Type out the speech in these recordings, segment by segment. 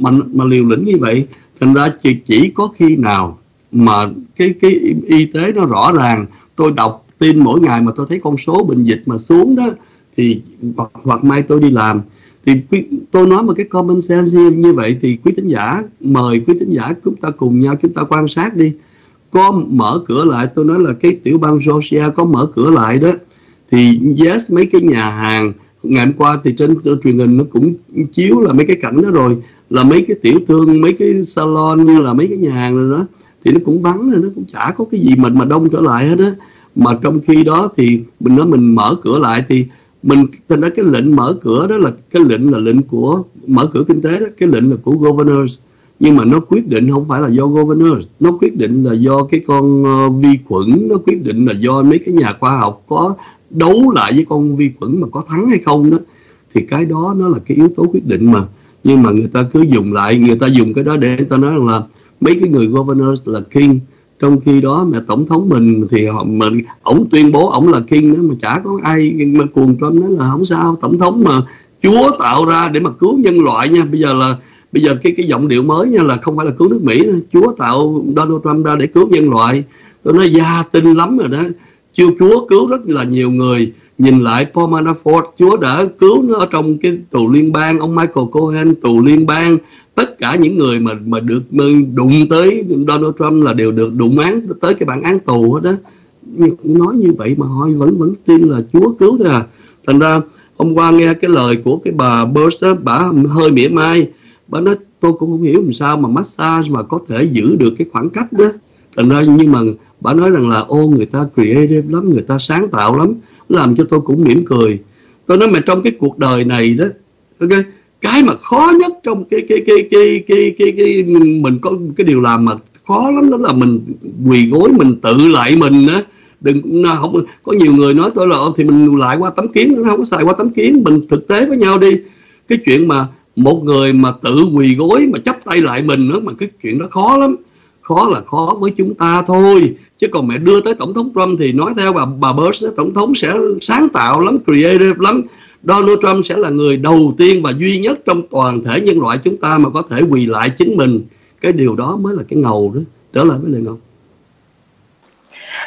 mà mà liều lĩnh như vậy thành ra chỉ, chỉ có khi nào mà cái cái y tế nó rõ ràng tôi đọc tin mỗi ngày mà tôi thấy con số bệnh dịch mà xuống đó thì hoặc, hoặc mai tôi đi làm. Thì tôi nói một cái common sense như vậy thì quý tín giả mời quý tín giả chúng ta cùng nhau chúng ta quan sát đi. Có mở cửa lại tôi nói là cái tiểu bang Georgia có mở cửa lại đó thì yes mấy cái nhà hàng ngày hôm qua thì trên truyền hình nó cũng chiếu là mấy cái cảnh đó rồi là mấy cái tiểu thương mấy cái salon như là mấy cái nhà hàng rồi đó thì nó cũng vắng rồi nó cũng chả có cái gì mình mà đông trở lại hết á. Mà trong khi đó thì mình nói mình mở cửa lại thì mình thành ra cái lệnh mở cửa đó là cái lệnh là lệnh của mở cửa kinh tế đó cái lệnh là của governors. Nhưng mà nó quyết định không phải là do governors nó quyết định là do cái con uh, vi khuẩn nó quyết định là do mấy cái nhà khoa học có đấu lại với con vi khuẩn mà có thắng hay không đó. Thì cái đó nó là cái yếu tố quyết định mà nhưng mà người ta cứ dùng lại, người ta dùng cái đó để người ta nói rằng là mấy cái người governors là king. Trong khi đó mà tổng thống mình thì họ mình ổng tuyên bố ổng là king đó, mà chả có ai mà cuồng Trump nói là không sao, tổng thống mà Chúa tạo ra để mà cứu nhân loại nha. Bây giờ là bây giờ cái cái giọng điệu mới nha, là không phải là cứu nước Mỹ Chúa tạo Donald Trump ra để cứu nhân loại. Tôi nói, gia tinh lắm rồi đó. Chưa Chúa cứu rất là nhiều người nhìn lại, Paul Manafort, Chúa đã cứu nó ở trong cái tù liên bang. Ông Michael Cohen, tù liên bang. Tất cả những người mà mà được đụng tới Donald Trump là đều được đụng án tới cái bản án tù hết đó nói như vậy mà họ vẫn vẫn tin là Chúa cứu thôi à. Thành ra, hôm qua nghe cái lời của cái bà Burst đó bà hơi mỉa mai. Bà nói, tôi cũng không hiểu làm sao mà massage mà có thể giữ được cái khoảng cách đó. Thành ra, nhưng mà bà nói rằng là, ô, người ta creative lắm, người ta sáng tạo lắm làm cho tôi cũng mỉm cười. Tôi nói mà trong cái cuộc đời này đó ok cái mà khó nhất trong cái cái cái cái cái cái, cái, cái mình có cái điều làm mà khó lắm đó là mình quỳ gối mình tự lại mình á. Đừng không có nhiều người nói tôi là thì mình lại qua tấm kiến nó không có xài qua tấm kiến mình thực tế với nhau đi. Cái chuyện mà một người mà tự quỳ gối mà chấp tay lại mình nữa mà cái chuyện đó khó lắm. Khó là khó với chúng ta thôi chứ còn mẹ đưa tới tổng thống Trump thì nói theo bà bà Bush tổng thống sẽ sáng tạo lắm creative lắm. Donald Trump sẽ là người đầu tiên và duy nhất trong toàn thể nhân loại chúng ta mà có thể quỳ lại chính mình. Cái điều đó mới là cái ngầu đó. Trở lại với lời ngầu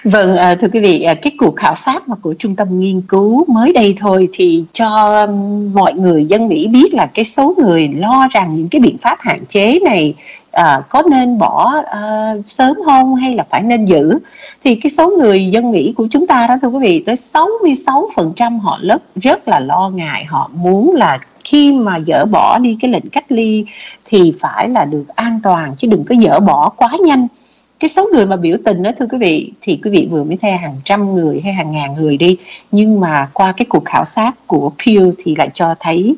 Vâng, à, thưa quý vị, à, cái cuộc khảo sát mà của trung tâm nghiên cứu mới đây thôi thì cho um, mọi người dân Mỹ biết là cái số người lo rằng những cái biện pháp hạn chế này à, có nên bỏ à, sớm không hay là phải nên giữ? Thì cái số người dân Mỹ của chúng ta đó thưa quý vị tới 66% họ rất rất là lo ngại. Họ muốn là khi mà dỡ bỏ đi cái lệnh cách ly thì phải là được an toàn chứ đừng có dỡ bỏ quá nhanh. Cái số người mà biểu tình đó thưa quý vị thì quý vị vừa mới theo hàng trăm người hay hàng ngàn người đi. Nhưng mà qua cái cuộc khảo sát của Pew thì lại cho thấy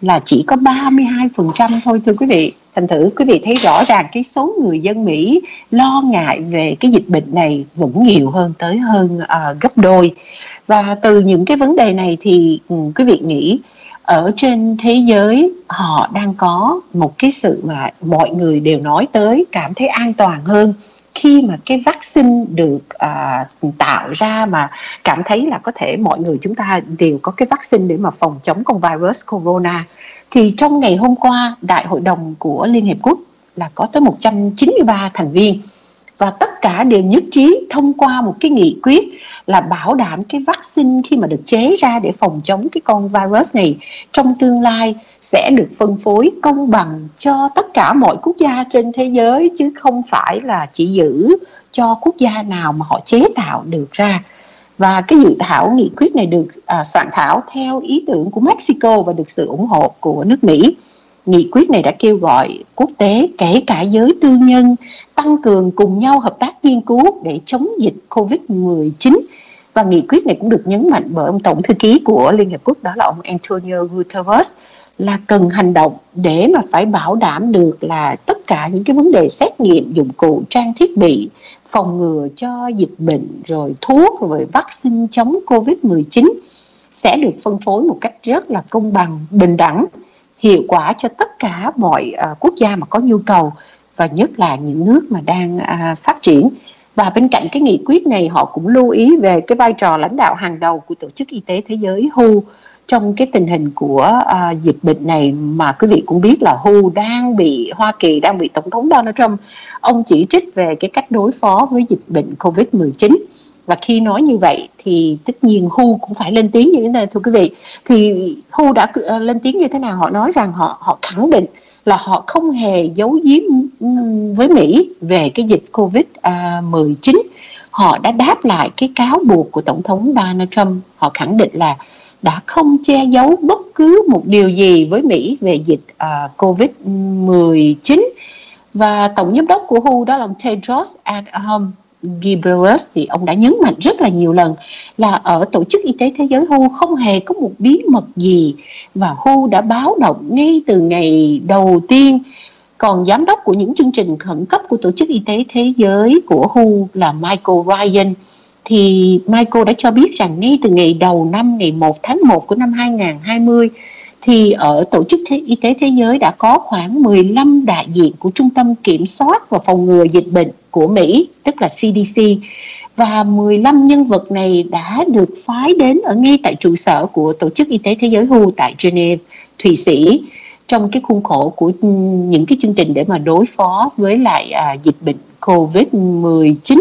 là chỉ có 32% thôi thưa quý vị thành thử quý vị thấy rõ ràng cái số người dân Mỹ lo ngại về cái dịch bệnh này vẫn nhiều hơn tới hơn uh, gấp đôi. Và từ những cái vấn đề này thì um, quý vị nghĩ ở trên thế giới họ đang có một cái sự mà mọi người đều nói tới cảm thấy an toàn hơn khi mà cái vaccine được à, tạo ra mà cảm thấy là có thể mọi người chúng ta đều có cái vaccine để mà phòng chống con virus corona thì trong ngày hôm qua, đại hội đồng của Liên Hiệp Quốc là có tới 193 thành viên. Và tất cả đều nhất trí thông qua một cái nghị quyết là bảo đảm cái vaccine khi mà được chế ra để phòng chống cái con virus này trong tương lai sẽ được phân phối công bằng cho tất cả mọi quốc gia trên thế giới, chứ không phải là chỉ giữ cho quốc gia nào mà họ chế tạo được ra và cái dự thảo nghị quyết này được à, soạn thảo theo ý tưởng của Mexico và được sự ủng hộ của nước Mỹ. Nghị quyết này đã kêu gọi quốc tế kể cả giới tư nhân tăng cường cùng nhau hợp tác nghiên cứu để chống dịch Covid-19 và nghị quyết này cũng được nhấn mạnh bởi ông tổng thư ký của Liên Hiệp Quốc đó là ông Antonio Guterres là cần hành động để mà phải bảo đảm được là tất cả những cái vấn đề xét nghiệm dụng cụ trang thiết bị phòng ngừa cho dịch bệnh rồi thuốc rồi vaccine chống Covid-19 sẽ được phân phối một cách rất là công bằng, bình đẳng, hiệu quả cho tất cả mọi uh, quốc gia mà có nhu cầu và nhất là những nước mà đang uh, phát triển. Và bên cạnh cái nghị quyết này họ cũng lưu ý về cái vai trò lãnh đạo hàng đầu của Tổ chức Y tế Thế giới WHO trong cái tình hình của à, dịch bệnh này mà quý vị cũng biết là WHO đang bị Hoa Kỳ đang bị tổng thống Donald Trump ông chỉ trích về cái cách đối phó với dịch bệnh Covid-19 và khi nói như vậy thì tất nhiên WHO cũng phải lên tiếng như thế này thưa quý vị. Thì WHO đã uh, lên tiếng như thế nào? Họ nói rằng họ họ khẳng định là họ không hề giấu giếm với Mỹ về cái dịch Covid-19 à, họ đã đáp lại cái cáo buộc của tổng thống Donald Trump. Họ khẳng định là đã không che giấu bất cứ một điều gì với Mỹ về dịch à, uh, Covid-19 và tổng giám đốc của WHO đó là ông Tedros Adhanom Ghebreyesus thì ông đã nhấn mạnh rất là nhiều lần là ở tổ chức y tế thế giới WHO không hề có một bí mật gì. Và WHO đã báo động ngay từ ngày đầu tiên. Còn giám đốc của những chương trình khẩn cấp của tổ chức y tế thế giới của WHO là Michael Ryan thì Michael đã cho biết rằng ngay từ ngày đầu năm ngày 1 tháng 1 của năm 2020 thì ở tổ chức y tế thế giới đã có khoảng 15 đại diện của trung tâm kiểm soát và phòng ngừa dịch bệnh của Mỹ, tức là CDC và 15 nhân vật này đã được phái đến ở ngay tại trụ sở của tổ chức y tế thế giới WHO tại Geneva, Thụy Sĩ trong cái khuôn khổ của những cái chương trình để mà đối phó với lại à, dịch bệnh Covid-19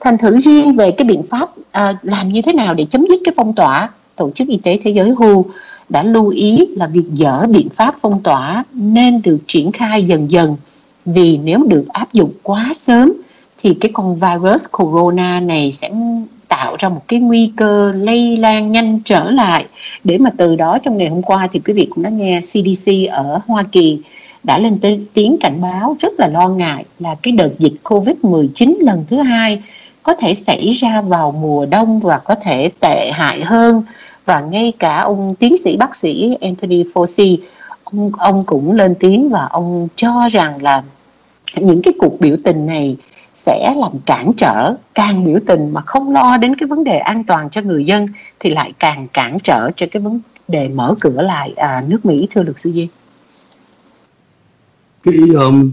thành thử riêng về cái biện pháp à, làm như thế nào để chấm dứt cái phong tỏa tổ chức y tế thế giới WHO đã lưu ý là việc dỡ biện pháp phong tỏa nên được triển khai dần dần. Vì nếu được áp dụng quá sớm thì cái con virus corona này sẽ tạo ra một cái nguy cơ lây lan nhanh trở lại. Để mà từ đó trong ngày hôm qua thì quý vị cũng đã nghe CDC ở Hoa Kỳ đã lên tiếng cảnh báo rất là lo ngại là cái đợt dịch Covid-19 lần thứ hai có thể xảy ra vào mùa đông và có thể tệ hại hơn. Và ngay cả ông tiến sĩ bác sĩ Anthony Fauci ông, ông cũng lên tiếng và ông cho rằng là những cái cuộc biểu tình này sẽ làm cản trở càng biểu tình mà không lo đến cái vấn đề an toàn cho người dân thì lại càng cản trở cho cái vấn đề mở cửa lại à, nước Mỹ thưa luật sư Duy. Cái um,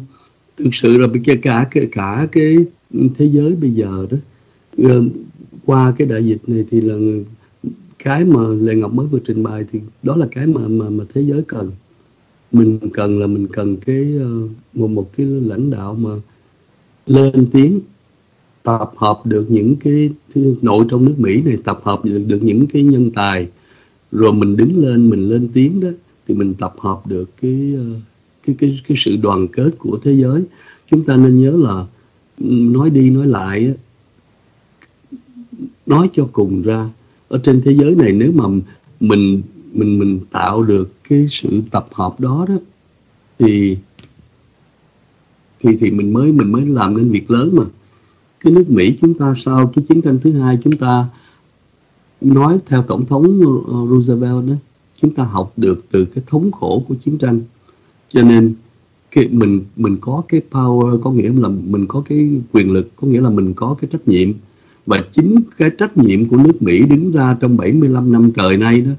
thực sự là kể cả kể cả cái thế giới bây giờ đó ờ, qua cái đại dịch này thì là cái mà Lê Ngọc mới vừa trình bày thì đó là cái mà mà mà thế giới cần. Mình cần là mình cần cái ờ, một một cái lãnh đạo mà lên tiếng tập hợp được những cái nội trong nước Mỹ này tập hợp được, được những cái nhân tài. Rồi mình đứng lên mình lên tiếng đó thì mình tập hợp được cái ờ, cái cái cái sự đoàn kết của thế giới. Chúng ta nên nhớ là nói đi nói lại nói cho cùng ra. Ở trên thế giới này nếu mà mình mình mình tạo được cái sự tập hợp đó đó, thì thì thì mình mới mình mới làm nên việc lớn mà. Cái nước Mỹ chúng ta sau cái chiến tranh thứ hai chúng ta nói theo tổng thống Roosevelt đó, chúng ta học được từ cái thống khổ của chiến tranh. Cho nên cái mình mình có cái power có nghĩa là mình có cái quyền lực có nghĩa là mình có cái trách nhiệm. Và chính cái trách nhiệm của nước Mỹ đứng ra trong 75 năm trời nay đó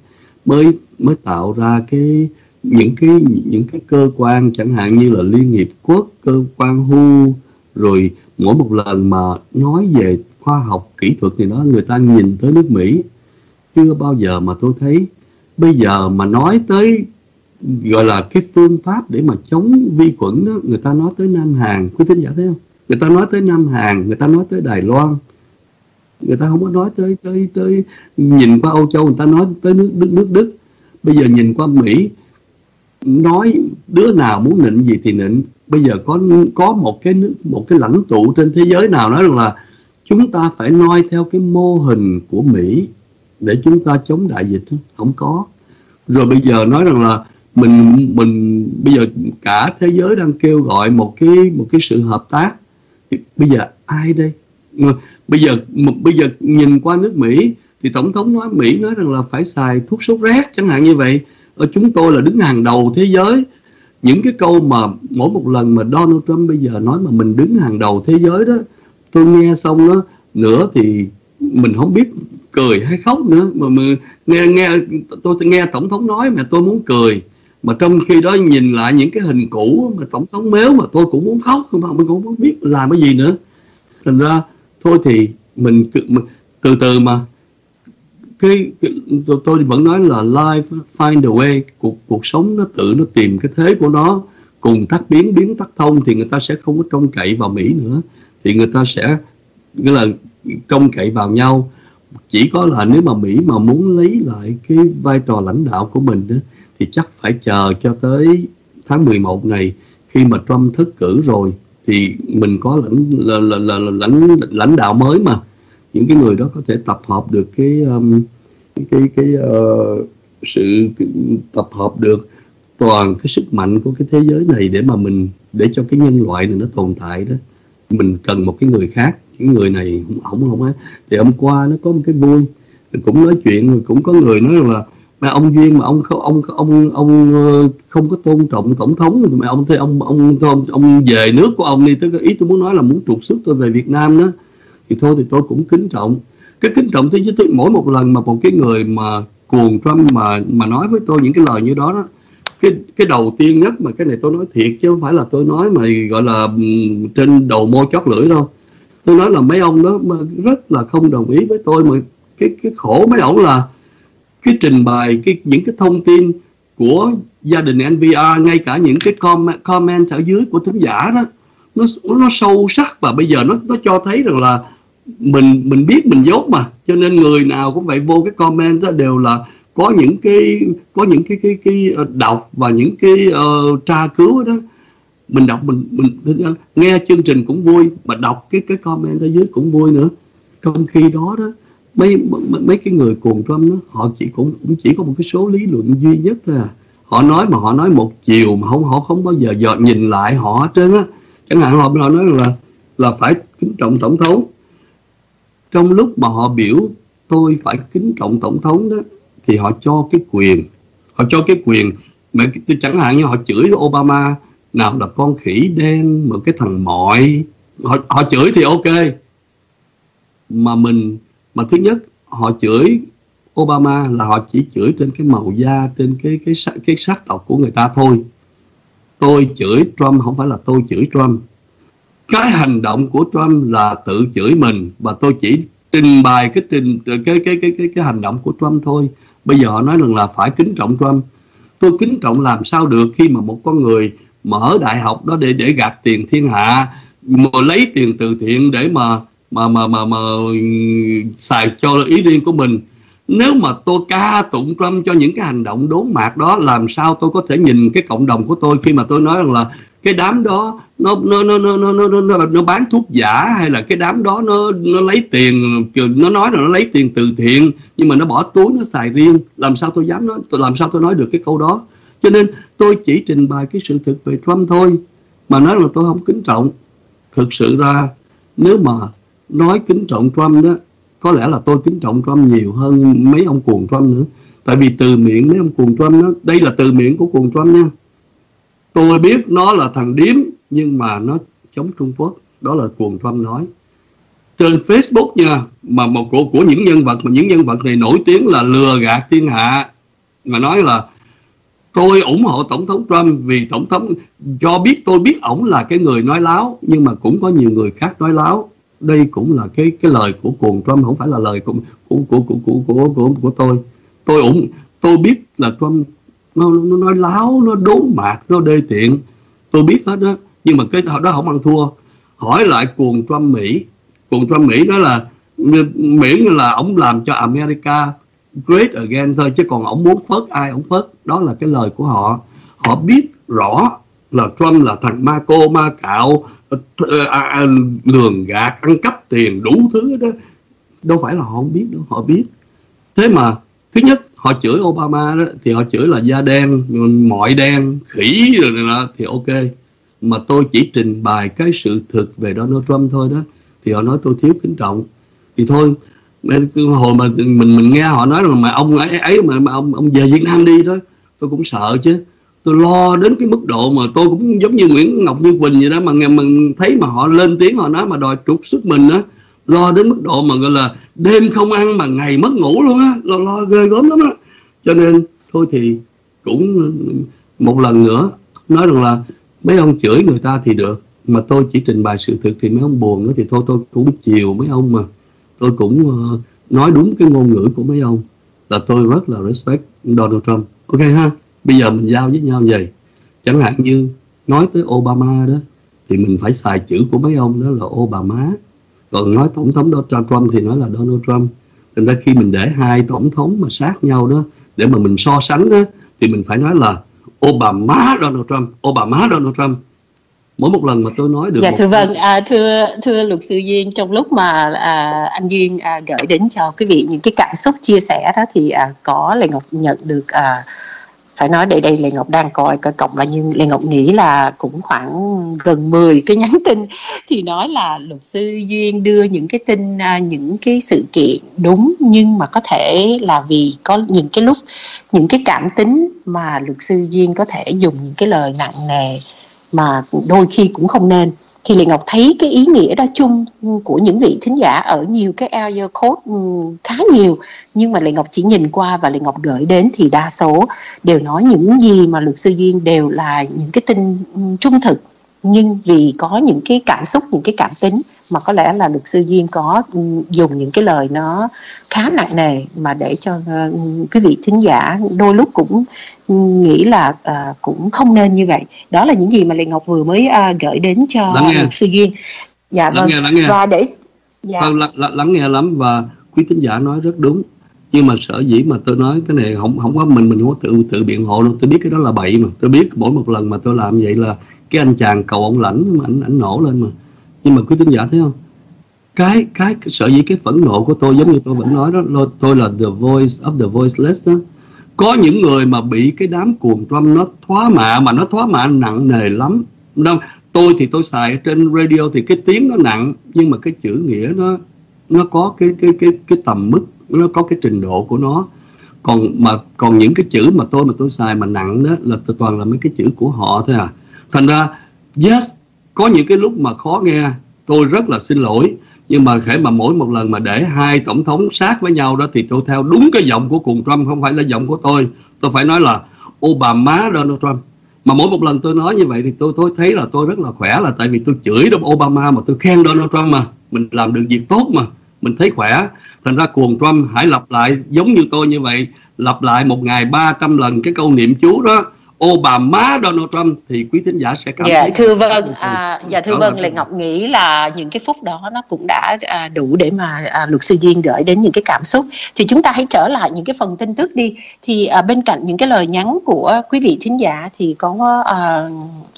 mới mới tạo ra cái những cái những cái cơ quan chẳng hạn như là Liên Hiệp Quốc, cơ quan WHO rồi mỗi một lần mà nói về khoa học kỹ thuật thì đó người ta nhìn tới nước Mỹ. Chưa bao giờ mà tôi thấy. Bây giờ mà nói tới gọi là cái phương pháp để mà chống vi khuẩn đó, người ta nói tới Nam Hàn, quý thính giả thấy không? Người ta nói tới Nam Hàn, người ta nói tới Đài Loan. Người ta không có nói tới tới tới nhìn qua Âu Châu, người ta nói tới nước nước nước Đức. Bây giờ nhìn qua Mỹ, nói đứa nào muốn nịnh gì thì nịnh. Bây giờ có có một cái nước, một cái lãnh tụ trên thế giới nào nói rằng là chúng ta phải noi theo cái mô hình của Mỹ để chúng ta chống đại dịch không có. Rồi bây giờ nói rằng là mình mình bây giờ cả thế giới đang kêu gọi một cái một cái sự hợp tác. Thì bây giờ ai đây? Bây giờ bây giờ nhìn qua nước Mỹ thì tổng thống nói Mỹ nói rằng là phải xài thuốc sốt rét chẳng hạn như vậy. Ở chúng tôi là đứng hàng đầu thế giới. Những cái câu mà mỗi một lần mà Donald Trump bây giờ nói mà mình đứng hàng đầu thế giới đó tôi nghe xong đó nữa thì mình không biết cười hay khóc nữa. Mà, mà nghe nghe tôi nghe tổng thống nói mà tôi muốn cười mà trong khi đó nhìn lại những cái hình cũ mà tổng thống méo mà tôi cũng muốn khóc mà mình cũng không biết làm cái gì nữa. Thành ra thôi thì mình, mình từ từ mà. Cái, cái tôi, tôi vẫn nói là life find a way cuộc cuộc sống nó tự nó tìm cái thế của nó. Cùng tắt biến biến tắt thông thì người ta sẽ không có trông cậy vào Mỹ nữa. Thì người ta sẽ nghĩa là trông cậy vào nhau. Chỉ có là nếu mà Mỹ mà muốn lấy lại cái vai trò lãnh đạo của mình đó, thì chắc phải chờ cho tới tháng 11 này. Khi mà Trump thất cử rồi thì mình có lãnh là, là, là, là lãnh lãnh đạo mới mà. Những cái người đó có thể tập hợp được cái um, cái cái, cái uh, sự tập hợp được toàn cái sức mạnh của cái thế giới này để mà mình để cho cái nhân loại này nó tồn tại đó. Mình cần một cái người khác. Cái người này không không không thì hôm qua nó có một cái vui cũng nói chuyện cũng có người nói là mà ông duyên mà ông không ông ông ông không có tôn trọng tổng thống mà ông thì ông ông ông ông về nước của ông đi tới cái ý tôi muốn nói là muốn trục xuất tôi về Việt Nam đó, thì thôi thì tôi cũng kính trọng. Cái kính trọng thứ nhất mỗi một lần mà một cái người mà cuồng Trump mà mà nói với tôi những cái lời như đó đó, cái cái đầu tiên nhất mà cái này tôi nói thiệt chứ không phải là tôi nói mà gọi là ừ, trên đầu môi chót lưỡi đâu. Tôi nói là mấy ông đó mà rất là không đồng ý với tôi mà cái cái khổ mấy ông là cái trình bày cái những cái thông tin của gia đình NVR ngay cả những cái comment, comment ở dưới của thính giả đó nó nó sâu sắc và bây giờ nó nó cho thấy rằng là mình mình biết mình dốt mà. Cho nên người nào cũng vậy vô cái comment đó đều là có những cái có những cái cái cái ờ, đọc và những cái uh, tra cứu đó. Mình đọc mình mình nghe chương trình cũng vui mà đọc cái cái comment ở dưới cũng vui nữa. Trong khi đó đó mấy mấy cái người cuồng Trump đó họ chỉ cũng cũng chỉ có một cái số lý luận duy nhất thôi à. Họ nói mà họ nói một chiều mà không họ không bao giờ dò nhìn lại họ hết trơn á. Chẳng hạn họ họ nói là là phải kính trọng tổng thống. Trong lúc mà họ biểu tôi phải kính trọng tổng thống đó thì họ cho cái quyền. Họ cho cái quyền. Mà chẳng hạn như họ chửi Obama nào là con khỉ đen một cái thằng mọi. Họ, họ chửi thì ok. Mà mình mà thứ nhất họ chửi Obama là họ chỉ chửi trên cái màu da trên cái cái cái, cái sắc tộc của người ta thôi. Tôi chửi Trump không phải là tôi chửi Trump. Cái hành động của Trump là tự chửi mình và tôi chỉ trình bày cái trình cái cái cái cái cái hành động của Trump thôi. Bây giờ họ nói rằng là phải kính trọng Trump. Tôi kính trọng làm sao được khi mà một con người mở đại học đó để để gạt tiền thiên hạ mà lấy tiền từ thiện để mà mà mà mà mà xài cho ý riêng của mình. Nếu mà tôi ca tụng Trump cho những cái hành động đốn mạc đó làm sao tôi có thể nhìn cái cộng đồng của tôi khi mà tôi nói rằng là cái đám đó nó nó nó nó nó nó, nó, nó bán thuốc giả hay là cái đám đó nó nó lấy tiền nó nói là nó lấy tiền từ thiện nhưng mà nó bỏ túi nó xài riêng. Làm sao tôi dám nói làm sao tôi nói được cái câu đó? Cho nên tôi chỉ trình bày cái sự thực về Trump thôi mà nói là tôi không kính trọng. Thực sự ra nếu mà nói kính trọng Trump đó, có lẽ là tôi kính trọng Trump nhiều hơn mấy ông cuồng Trump nữa. Tại vì từ miệng mấy ông cuồng Trump đó, đây là từ miệng của cuồng Trump nha. Tôi biết nó là thằng điếm, nhưng mà nó chống Trung Quốc. Đó là cuồng Trump nói. Trên Facebook nha, mà một của của những nhân vật, mà những nhân vật này nổi tiếng là lừa gạt thiên hạ. Mà nói là, tôi ủng hộ tổng thống Trump vì tổng thống cho biết tôi biết ổng là cái người nói láo, nhưng mà cũng có nhiều người khác nói láo đây cũng là cái cái lời của cuồng Trump không phải là lời của của của của của của, của, của tôi. Tôi ủng tôi biết là Trump nó, nó nói láo nó đốn mạc nó đê tiện. Tôi biết hết đó nhưng mà cái đó không ăn thua. Hỏi lại cuồng Trump Mỹ. Cuồng Trump Mỹ đó là miễn là ông làm cho America great again thôi chứ còn ông muốn phớt ai ông phớt. Đó là cái lời của họ. Họ biết rõ là Trump là thằng ma cô ma cạo Ờ, à, à, à, lường gạt ăn cắp tiền đủ thứ đó đâu phải là họ không biết đâu họ biết. Thế mà thứ nhất họ chửi Obama đó thì họ chửi là da đen mọi đen khỉ rồi này đó thì ok. Mà tôi chỉ trình bày cái sự thực về Donald Trump thôi đó thì họ nói tôi thiếu kính trọng. Thì thôi hồi mà mình mình nghe họ nói rằng mà ông ấy ấy mà, mà ông ông về Việt Nam đi đó tôi cũng sợ chứ tôi lo đến cái mức độ mà tôi cũng giống như Nguyễn Ngọc Như Quỳnh vậy đó mà nghe mình thấy mà họ lên tiếng họ nói mà đòi trục xuất mình đó lo đến mức độ mà gọi là đêm không ăn mà ngày mất ngủ luôn á lo, lo ghê gớm lắm á. Cho nên thôi thì cũng một lần nữa nói rằng là mấy ông chửi người ta thì được mà tôi chỉ trình bày sự thực thì mấy ông buồn đó thì thôi tôi cũng chiều mấy ông mà. Tôi cũng ờ, nói đúng cái ngôn ngữ của mấy ông là tôi rất là respect Donald Trump. Ok ha? Bây giờ mình giao với nhau vậy? Chẳng hạn như nói tới Obama đó thì mình phải xài chữ của mấy ông đó là Obama. Còn nói tổng thống Donald Trump thì nói là Donald Trump. Thành ra khi mình để hai tổng thống mà sát nhau đó để mà mình so sánh đó thì mình phải nói là Obama Donald Trump Obama Donald Trump. Mỗi một lần mà tôi nói được dạ thưa vâng à, thưa thưa luật sư duyên trong lúc mà à, anh duyên à, gửi đến cho quý vị những cái cảm xúc chia sẻ đó thì à, có lệ ngọc nhận được à, phải nói đây đây Lê ngọc đang coi coi cộng là nhưng Lê ngọc nghĩ là cũng khoảng gần 10 cái nhắn tin. Thì nói là luật sư duyên đưa những cái tin à, những cái sự kiện đúng nhưng mà có thể là vì có những cái lúc, những cái cảm tính mà luật sư duyên có thể dùng những cái lời nặng nề mà đôi khi cũng không nên thì Lê Ngọc thấy cái ý nghĩa đó chung của những vị thính giả ở nhiều cái area code ừ, khá nhiều. Nhưng mà Lê Ngọc chỉ nhìn qua và Lê Ngọc gửi đến thì đa số đều nói những gì mà luật sư duyên đều là những cái tin ừ, trung thực nhưng vì có những cái cảm xúc những cái cảm tính mà có lẽ là luật sư duyên có ừ, dùng những cái lời nó khá nặng nề mà để cho uh, quý vị thính giả đôi lúc cũng nghĩ là uh, cũng không nên như vậy. Đó là những gì mà lệ ngọc vừa mới uh, gửi đến cho luật sư duyên. Dạ lắng vâng. nghe, lắng nghe. và để dạ. vâng, lắng, lắng, lắng nghe lắm và quý thính giả nói rất đúng. Nhưng mà sở dĩ mà tôi nói cái này không không có mình mình không có tự tự biện hộ đâu. Tôi biết cái đó là bậy mà. Tôi biết mỗi một lần mà tôi làm vậy là cái anh chàng cầu ông lãnh mà anh ảnh nổ lên mà. Nhưng mà quý tín giả thấy không? Cái cái sở dĩ cái phẫn nộ của tôi giống như tôi vẫn nói đó tôi là the voice of the voiceless đó có những người mà bị cái đám cuồng Trump nó thoá mạ, mà nó thoá mạ nặng nề lắm. Đâu, tôi thì tôi xài trên radio thì cái tiếng nó nặng, nhưng mà cái chữ nghĩa nó nó có cái cái cái cái tầm mức, nó có cái trình độ của nó. Còn mà, còn những cái chữ mà tôi mà tôi xài mà nặng đó là toàn là mấy cái chữ của họ thôi à thành ra, yes, có những cái lúc mà khó nghe, tôi rất là xin lỗi, nhưng mà khi mà mỗi một lần mà để hai tổng thống sát với nhau đó thì tôi theo đúng cái giọng của cùng Trump, không phải là giọng của tôi. Tôi phải nói là Obama, Donald Trump. Mà mỗi một lần tôi nói như vậy thì tôi tôi thấy là tôi rất là khỏe là tại vì tôi chửi đông Obama mà tôi khen Donald Trump mà. Mình làm được việc tốt mà. Mình thấy khỏe. Thành ra cuồng Trump hãy lặp lại giống như tôi như vậy, lặp lại một ngày 300 lần cái câu niệm chú đó má Donald Trump thì quý thính giả sẽ cảm dạ, thấy thưa vâng à, dạ thưa vâng Lệ Ngọc nghĩ là những cái phút đó nó cũng đã à, đủ để mà à, luật sư Duyên gửi đến những cái cảm xúc. Thì chúng ta hãy trở lại những cái phần tin tức đi. Thì à, bên cạnh những cái lời nhắn của quý vị thính giả thì có à,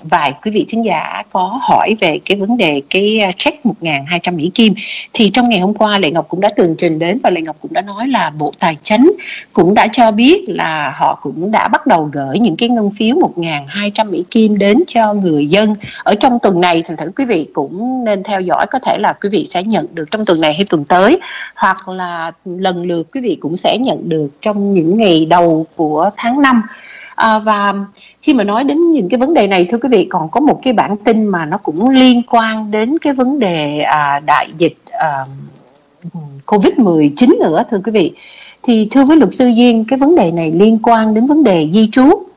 vài quý vị thính giả có hỏi về cái vấn đề cái à, check 1.200 Mỹ Kim. Thì trong ngày hôm qua Lệ Ngọc cũng đã tường trình đến và Lệ Ngọc cũng đã nói là Bộ Tài chính cũng đã cho biết là họ cũng đã bắt đầu gửi những cái ngân phiếu 1.200 Mỹ Kim đến cho người dân. Ở trong tuần này thành thử quý vị cũng nên theo dõi có thể là quý vị sẽ nhận được trong tuần này hay tuần tới hoặc là lần lượt quý vị cũng sẽ nhận được trong những ngày đầu của tháng 5 à, và khi mà nói đến những cái vấn đề này thưa quý vị còn có một cái bản tin mà nó cũng liên quan đến cái vấn đề à, đại dịch à, covid 19 nữa thưa quý vị. Thì thưa với luật sư duyên cái vấn đề này liên quan đến vấn đề di trú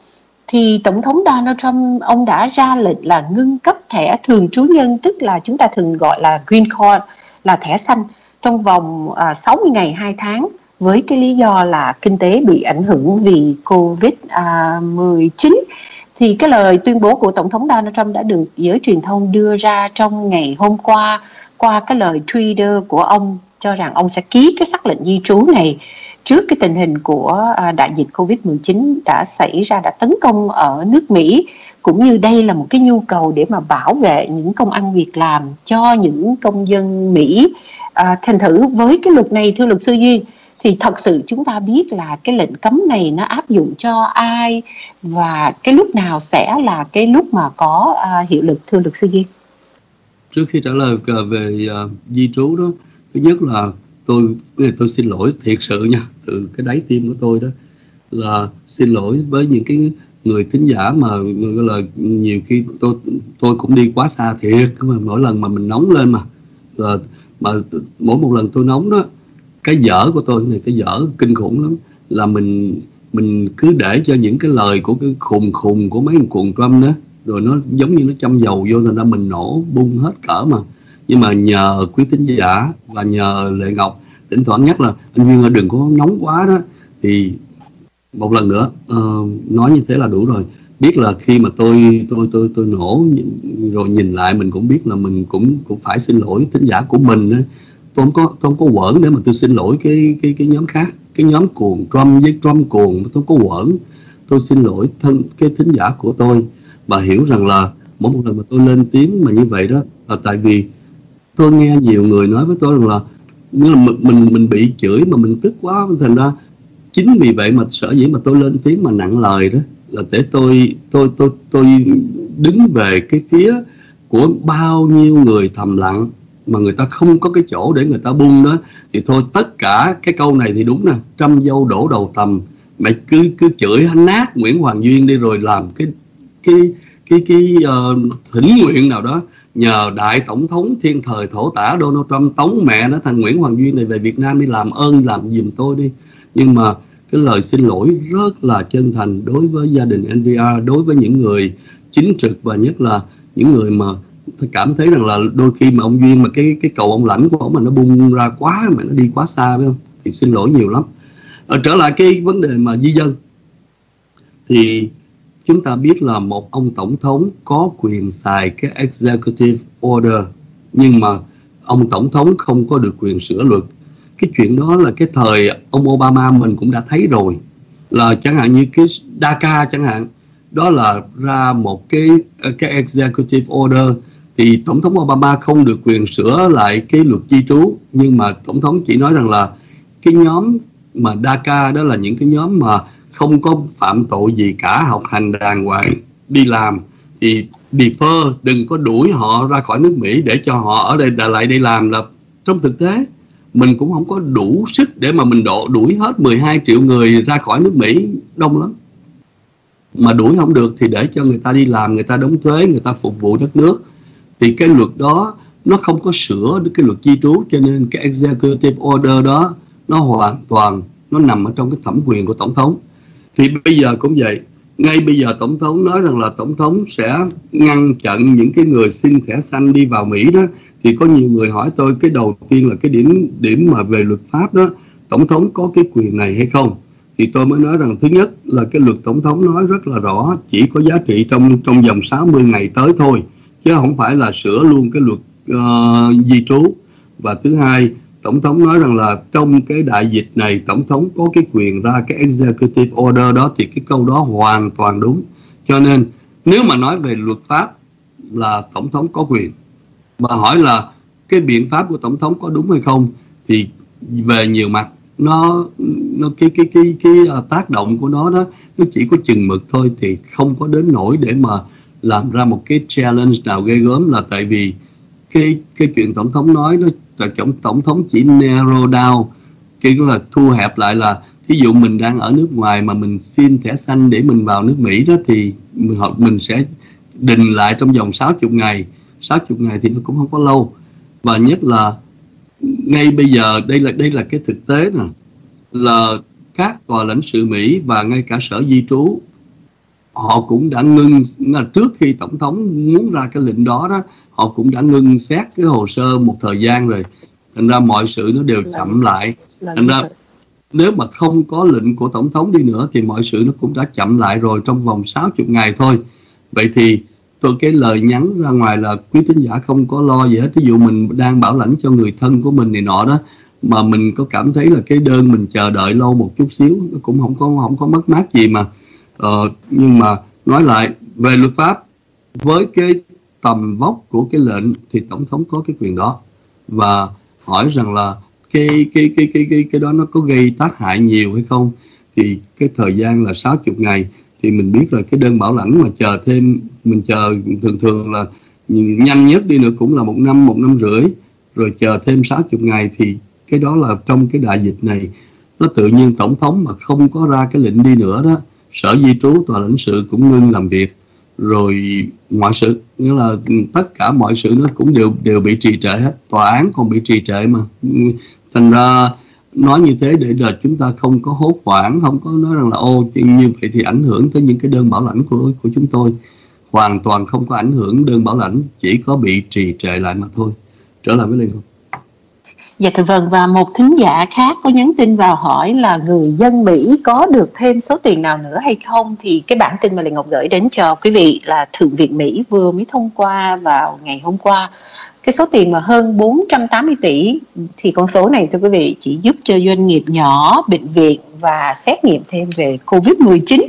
thì tổng thống Donald Trump ông đã ra lệnh là ngưng cấp thẻ thường trú nhân tức là chúng ta thường gọi là green card là thẻ xanh trong vòng à, 60 ngày 2 tháng với cái lý do là kinh tế bị ảnh hưởng vì Covid-19 à, thì cái lời tuyên bố của Tổng thống Donald Trump đã được giới truyền thông đưa ra trong ngày hôm qua qua cái lời Twitter của ông cho rằng ông sẽ ký cái xác lệnh di trú này trước cái tình hình của à, đại dịch Covid-19 đã xảy ra đã tấn công ở nước Mỹ cũng như đây là một cái nhu cầu để mà bảo vệ những công ăn việc làm cho những công dân Mỹ. À, thành thử với cái luật này thưa luật sư Duyên thì thật sự chúng ta biết là cái lệnh cấm này nó áp dụng cho ai và cái lúc nào sẽ là cái lúc mà có à, hiệu lực thưa luật sư Duyên trước khi trả lời về uh, di trú đó thứ nhất là tôi tôi xin lỗi thiệt sự nha, từ cái đáy tim của tôi đó, là xin lỗi với những cái người thính giả mà gọi là nhiều khi tôi tôi cũng đi quá xa thiệt mà mỗi lần mà mình nóng lên mà, là, mà mỗi một lần tôi nóng đó, cái dở của tôi này, cái dở kinh khủng lắm, là mình mình cứ để cho những cái lời của cái khùng khùng của mấy cuồng Trump đó, rồi nó giống như nó châm dầu vô thành ra mình nổ bung hết cỡ mà nhưng mà nhờ quý tín giả và nhờ lệ ngọc thỉnh thoảng nhắc là anh Duyên đừng có nóng quá đó. Thì một lần nữa uh, nói như thế là đủ rồi. Biết là khi mà tôi tôi tôi tôi nổ rồi nhìn lại mình cũng biết là mình cũng cũng phải xin lỗi thính giả của mình đó. tôi không có tôi không có quẩn để mà tôi xin lỗi cái cái cái nhóm khác cái nhóm cuồng drum với drum cuồng tôi không có quẩn. Tôi xin lỗi thân cái thính giả của tôi và hiểu rằng là mỗi một lần mà tôi lên tiếng mà như vậy đó là tại vì tôi nghe nhiều người nói với tôi rằng là mình mình mình bị chửi mà mình tức quá. Thành ra chính vì vậy mà sở dĩ mà tôi lên tiếng mà nặng lời đó là để tôi tôi tôi tôi đứng về cái phía của bao nhiêu người thầm lặng mà người ta không có cái chỗ để người ta bung đó. Thì thôi tất cả cái câu này thì đúng nè. Trăm dâu đổ đầu tầm. Mày cứ cứ chửi hắn nát Nguyễn Hoàng Duyên đi rồi làm cái cái cái cái uh, thỉnh nguyện nào đó nhờ đại tổng thống thiên thời thổ tả Donald Trump tống mẹ nó thằng Nguyễn Hoàng duy này về Việt Nam đi làm ơn, làm giùm tôi đi. Nhưng mà cái lời xin lỗi rất là chân thành đối với gia đình NVR đối với những người chính trực và nhất là những người mà cảm thấy rằng là đôi khi mà ông duyên mà cái cái cầu ông lãnh của ông mà nó bung ra quá, mà nó đi quá xa, phải không? Thì xin lỗi nhiều lắm. Ở trở lại cái vấn đề mà di dân. Thì chúng ta biết là một ông tổng thống có quyền xài cái executive order, nhưng mà ông tổng thống không có được quyền sửa luật. Cái chuyện đó là cái thời ông Obama mình cũng đã thấy rồi. Là chẳng hạn như cái DACA chẳng hạn, đó là ra một cái cái executive order thì tổng thống Obama không được quyền sửa lại cái luật di trú. Nhưng mà tổng thống chỉ nói rằng là cái nhóm mà DACA đó là những cái nhóm mà không có phạm tội gì cả, học hành đàng hoàng, đi làm thì defer, đừng có đuổi họ ra khỏi nước Mỹ để cho họ ở đây lại đi làm là trong thực tế mình cũng không có đủ sức để mà mình độ đuổi hết 12 triệu người ra khỏi nước Mỹ, đông lắm. Mà đuổi không được thì để cho người ta đi làm, người ta đóng thuế, người ta phục vụ đất nước. Thì cái luật đó nó không có sửa được cái luật di trú cho nên cái executive order đó nó hoàn toàn, nó nằm ở trong cái thẩm quyền của tổng thống thì bây giờ cũng vậy. Ngay bây giờ tổng thống nói rằng là tổng thống sẽ ngăn chặn những cái người xin thẻ xanh đi vào Mỹ đó. Thì có nhiều người hỏi tôi cái đầu tiên là cái điểm điểm mà về luật pháp đó tổng thống có cái quyền này hay không? Thì tôi mới nói rằng thứ nhất là cái luật tổng thống nói rất là rõ chỉ có giá trị trong trong vòng 60 ngày tới thôi chứ không phải là sửa luôn cái luật uh, di trú. Và thứ hai tổng thống nói rằng là trong cái đại dịch này, tổng thống có cái quyền ra cái executive order đó thì cái câu đó hoàn toàn đúng. Cho nên, nếu mà nói về luật pháp là tổng thống có quyền, Mà hỏi là cái biện pháp của tổng thống có đúng hay không, thì về nhiều mặt, nó nó cái cái cái cái à, tác động của nó đó, nó chỉ có chừng mực thôi, thì không có đến nỗi để mà làm ra một cái challenge nào ghê gớm là tại vì cái cái chuyện tổng thống nói nó tổng tổng thống chỉ narrow down cái là thu hẹp lại là thí dụ mình đang ở nước ngoài mà mình xin thẻ xanh để mình vào nước Mỹ đó thì mình, mình sẽ đình lại trong vòng 60 ngày. 60 ngày thì nó cũng không có lâu. Và nhất là ngay bây giờ đây là đây là cái thực tế nè là các tòa lãnh sự Mỹ và ngay cả sở di trú họ cũng đã ngưng là trước khi tổng thống muốn ra cái lệnh đó đó họ cũng đã ngưng xét cái hồ sơ một thời gian rồi. Thành ra mọi sự nó đều chậm lại. Thành ra nếu mà không có lệnh của tổng thống đi nữa thì mọi sự nó cũng đã chậm lại rồi trong vòng 60 ngày thôi. Vậy thì tôi cái lời nhắn ra ngoài là quý tín giả không có lo gì hết. Ví dụ mình đang bảo lãnh cho người thân của mình này nọ đó mà mình có cảm thấy là cái đơn mình chờ đợi lâu một chút xíu nó cũng không có không có mất mát gì mà. Ờ, nhưng mà nói lại về luật pháp với cái tầm vóc của cái lệnh thì tổng thống có cái quyền đó. Và hỏi rằng là cái cái cái cái cái cái đó nó có gây tác hại nhiều hay không? Thì cái thời gian là 60 ngày, thì mình biết là cái đơn bảo lãnh mà chờ thêm, mình chờ thường thường là nhanh nhất đi nữa cũng là một năm một năm rưỡi. Rồi chờ thêm 60 ngày thì cái đó là trong cái đại dịch này, nó tự nhiên tổng thống mà không có ra cái lệnh đi nữa đó, sở di trú tòa lãnh sự cũng ngưng làm việc rồi mọi sự, nghĩa là tất cả mọi sự nó cũng đều đều bị trì trệ hết. Tòa án còn bị trì trệ mà. Thành ra nói như thế để là chúng ta không có hốt hoảng không có nói rằng là, ô như vậy thì ảnh hưởng tới những cái đơn bảo lãnh của của chúng tôi. Hoàn toàn không có ảnh hưởng đơn bảo lãnh, chỉ có bị trì trệ lại mà thôi. Trở lại với liên không Dạ thưa vâng và một thính giả khác có nhắn tin vào hỏi là người dân Mỹ có được thêm số tiền nào nữa hay không? Thì cái bản tin mà Lê Ngọc gửi đến cho quý vị là Thượng viện Mỹ vừa mới thông qua vào ngày hôm qua. Cái số tiền mà hơn 480 tỷ thì con số này thưa quý vị chỉ giúp cho doanh nghiệp nhỏ, bệnh viện và xét nghiệm thêm về Covid-19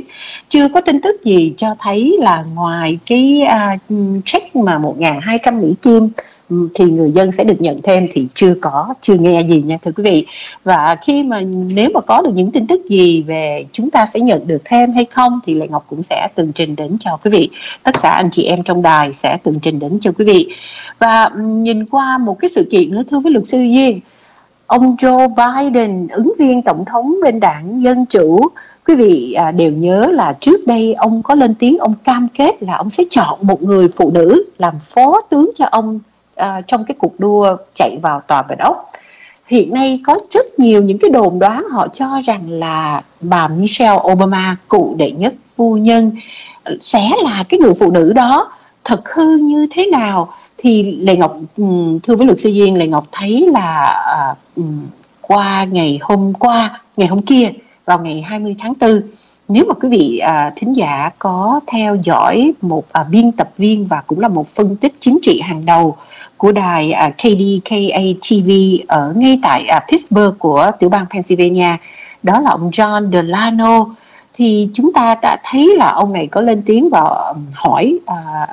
chưa có tin tức gì cho thấy là ngoài cái uh, check mà 1.200 Mỹ Kim Ừ, thì người dân sẽ được nhận thêm thì chưa có chưa nghe gì nha thưa quý vị. Và khi mà nếu mà có được những tin tức gì về chúng ta sẽ nhận được thêm hay không thì lệ ngọc cũng sẽ tường trình đến cho quý vị. Tất cả anh chị em trong đài sẽ tường trình đến cho quý vị. Và ừ, nhìn qua một cái sự kiện nữa thưa với luật sư duyên. Ông Joe Biden ứng viên tổng thống bên đảng dân chủ. Quý vị à, đều nhớ là trước đây ông có lên tiếng ông cam kết là ông sẽ chọn một người phụ nữ làm phó tướng cho ông à, trong cái cuộc đua chạy vào tòa bạch ốc. Hiện nay có rất nhiều những cái đồn đoán họ cho rằng là bà Michelle Obama cụ đệ nhất phu nhân sẽ là cái người phụ nữ đó. Thật hư như thế nào thì lệ ngọc ừ, thưa với luật sư duyên lệ ngọc thấy là uh, qua ngày hôm qua ngày hôm kia vào ngày 20 tháng 4 nếu mà quý vị à, thính giả có theo dõi một à, biên tập viên và cũng là một phân tích chính trị hàng đầu của đài à, KDKA TV ở ngay tại à, Pittsburgh của tiểu bang Pennsylvania. Đó là ông John Delano. Thì chúng ta đã thấy là ông này có lên tiếng và um, hỏi uh,